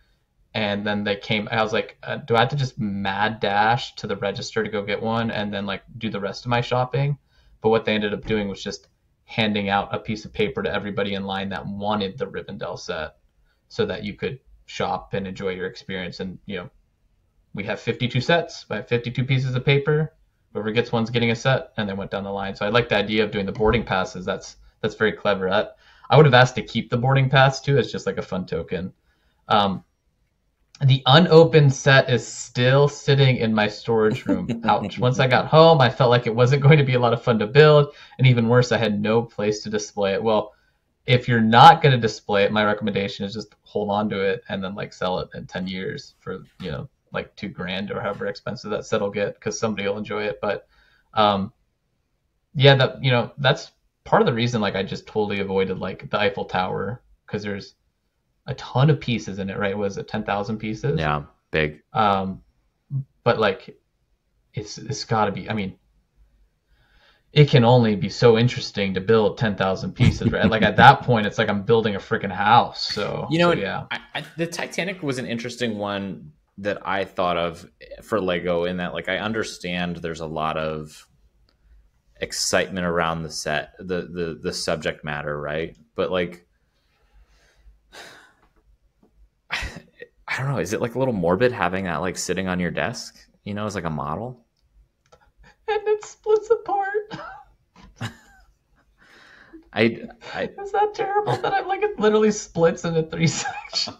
and then they came. I was like, uh, do I have to just mad dash to the register to go get one, and then like do the rest of my shopping? But what they ended up doing was just handing out a piece of paper to everybody in line that wanted the Rivendell set, so that you could shop and enjoy your experience. And you know, we have 52 sets. I have 52 pieces of paper whoever gets one's getting a set and then went down the line so i like the idea of doing the boarding passes that's that's very clever I, I would have asked to keep the boarding pass too. It's just like a fun token. Um, the unopened set is still sitting in my storage room. Ouch. Once i got home i felt like it wasn't going to be a lot of fun to build and even worse i had no place to display it. Well if you're not going to display it my recommendation is just hold on to it and then like sell it in 10 years for you know like two grand or however expensive that set will get because somebody will enjoy it. But um, yeah, that you know that's part of the reason like I just totally avoided like the Eiffel Tower because there's a ton of pieces in it. Right? Was it ten thousand pieces? Yeah, big. Um, but like it's it's got to be. I mean. It can only be so interesting to build ten thousand pieces, right? like at that point, it's like I'm building a freaking house. So You know, so, yeah, I, I, the Titanic was an interesting one that I thought of for Lego in that like I understand there's a lot of excitement around the set, the the the subject matter, right? But like I don't know, is it like a little morbid having that like sitting on your desk, you know, as like a model? and it splits apart. I I Is that terrible that I'm like it literally splits into three sections?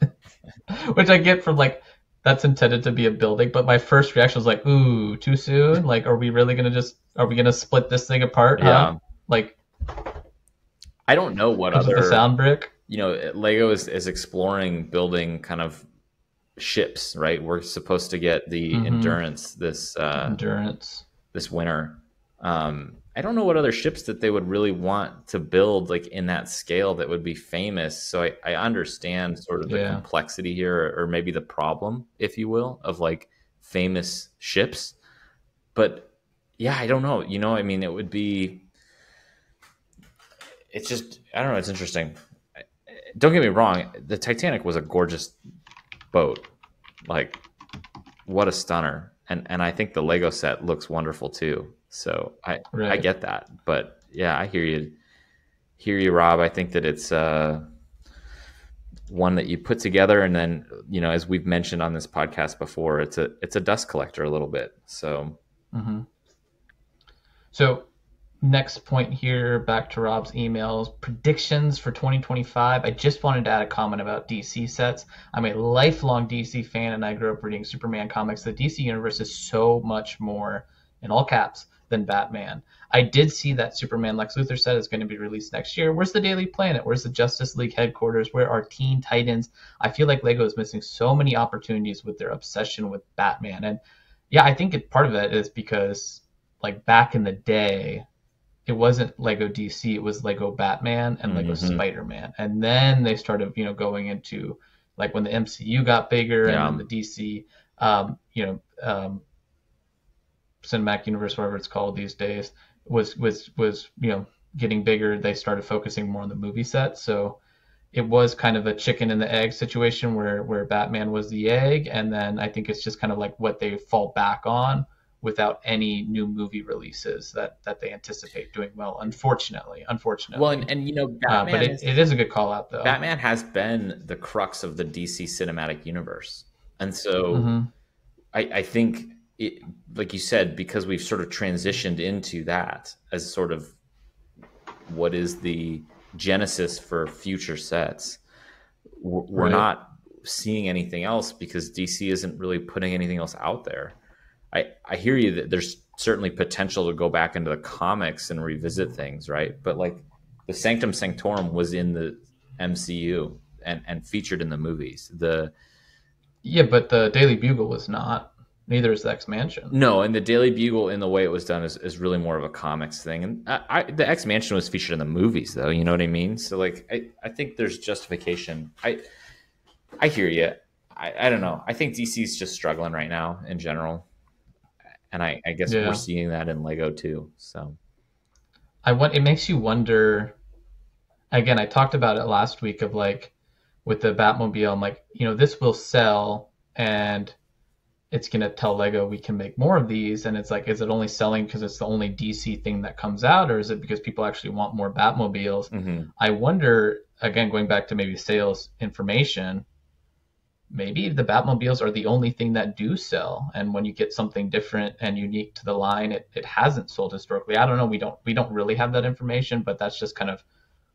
Which I get from like that's intended to be a building, but my first reaction was like, ooh, too soon? Like, are we really gonna just are we gonna split this thing apart? huh? yeah. Like I don't know what other the sound brick? you know, Lego is, is exploring building kind of ships, right? We're supposed to get the Mhm. endurance this uh, Endurance. this winter. Um, I don't know what other ships that they would really want to build like in that scale that would be famous. So I, I understand sort of the Yeah. complexity here, or maybe the problem, if you will, of like famous ships. But yeah, I don't know. You know, I mean, it would be. It's just I don't know. It's interesting. Don't get me wrong. The Titanic was a gorgeous boat. Like, what a stunner! And and I think the Lego set looks wonderful too. So I I get that. But yeah, I hear you. Hear you, Rob. I think that it's uh one that you put together and then you know as we've mentioned on this podcast before it's a it's a dust collector a little bit so hmm So, next point here, back to Rob's emails. Predictions for 2025. I just wanted to add a comment about DC sets. I'm a lifelong DC fan, and I grew up reading Superman comics. The DC universe is so much more, in all caps, than Batman. I did see that Superman Lex Luthor set is going to be released next year. Where's the Daily Planet? Where's the Justice League headquarters? Where are Teen Titans? I feel like Lego is missing so many opportunities with their obsession with Batman. And yeah, I think it, part of it is because like back in the day, it wasn't Lego DC, it was Lego Batman and Lego Mhm. Spider-Man. And then they started, you know, going into like when the MCU got bigger Yeah. and the DC, um, you know, um, cinematic universe, whatever it's called these days, was was was you know getting bigger. They started focusing more on the movie set, so it was kind of a chicken and the egg situation where where Batman was the egg, and then I think it's just kind of like what they fall back on without any new movie releases that that they anticipate doing well. Unfortunately, unfortunately. well and, and you know uh, but it, is- it is a good call out though. batman has been the crux of the dc cinematic universe and so Mhm. I, I think it, like you said because we've sort of transitioned into that as sort of what is the genesis for future sets we're, Right. not seeing anything else because dc isn't really putting anything else out there i i hear you that there's certainly potential to go back into the comics and revisit things right but like the sanctum sanctorum was in the mcu and and featured in the movies the Yeah, but the Daily Bugle was not. Neither is the X Mansion. No, and the Daily Bugle, in the way it was done, is, is really more of a comics thing. And I, I, the X Mansion was featured in the movies, though. You know what I mean? So, like, I, I think there's justification. I I hear you. I, I don't know. I think DC's just struggling right now in general. and I, I guess Yeah. we're seeing that in Lego too. So I want it makes you wonder. Again, I talked about it last week of like with the Batmobile. I'm like, you know, this will sell, and it's gonna tell Lego we can make more of these. And it's like, is it only selling because it's the only DC thing that comes out, or is it because people actually want more Batmobiles? mhm. I wonder. Again, going back to maybe sales information. Maybe the Batmobiles are the only thing that do sell, and when you get something different and unique to the line, it, it hasn't sold historically. I don't know. We don't we don't really have that information, but that's just kind of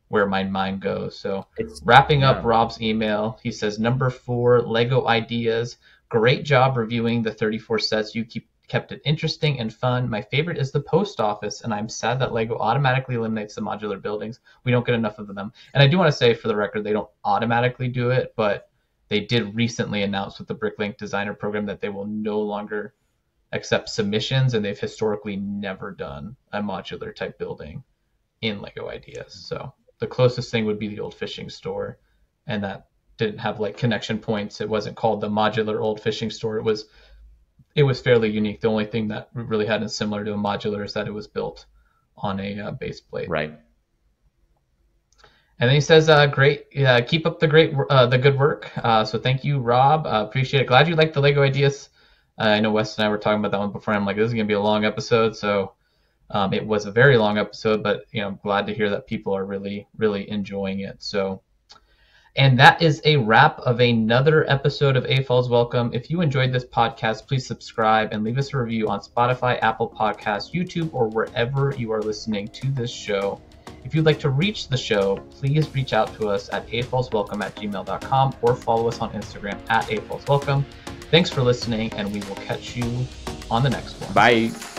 where my mind goes. So it's wrapping up Rob's email, he says number four, Lego ideas. Great job reviewing the 34 sets. You keep kept it interesting and fun. My favorite is the post office, and I'm sad that Lego automatically eliminates the modular buildings. We don't get enough of them. And I do want to say for the record, they don't automatically do it, but they did recently announce with the Bricklink designer program that they will no longer accept submissions, and they've historically never done a modular type building in Lego Ideas. So the closest thing would be the old fishing store, and that didn't have like connection points. It wasn't called the modular old fishing store. It was it was fairly unique. The only thing that really had it similar to a modular is that it was built on a uh, base plate. right. And then he says, uh, "Great, uh, keep up the great, uh, the good work." Uh, so thank you, Rob. Uh, appreciate it. Glad you liked the Lego ideas. Uh, I know Wes and I were talking about that one before. I'm like, this is gonna be a long episode, so um, it was a very long episode, but you know, I'm glad to hear that people are really, really enjoying it. So, and that is a wrap of another episode of AFOLs Welcome. If you enjoyed this podcast, please subscribe and leave us a review on Spotify, Apple Podcasts, YouTube, or wherever you are listening to this show. If you'd like to reach the show, please reach out to us at AFOLsWelcome at gmail.com or follow us on Instagram at AFOLsWelcome. Thanks for listening, and we will catch you on the next one. Bye.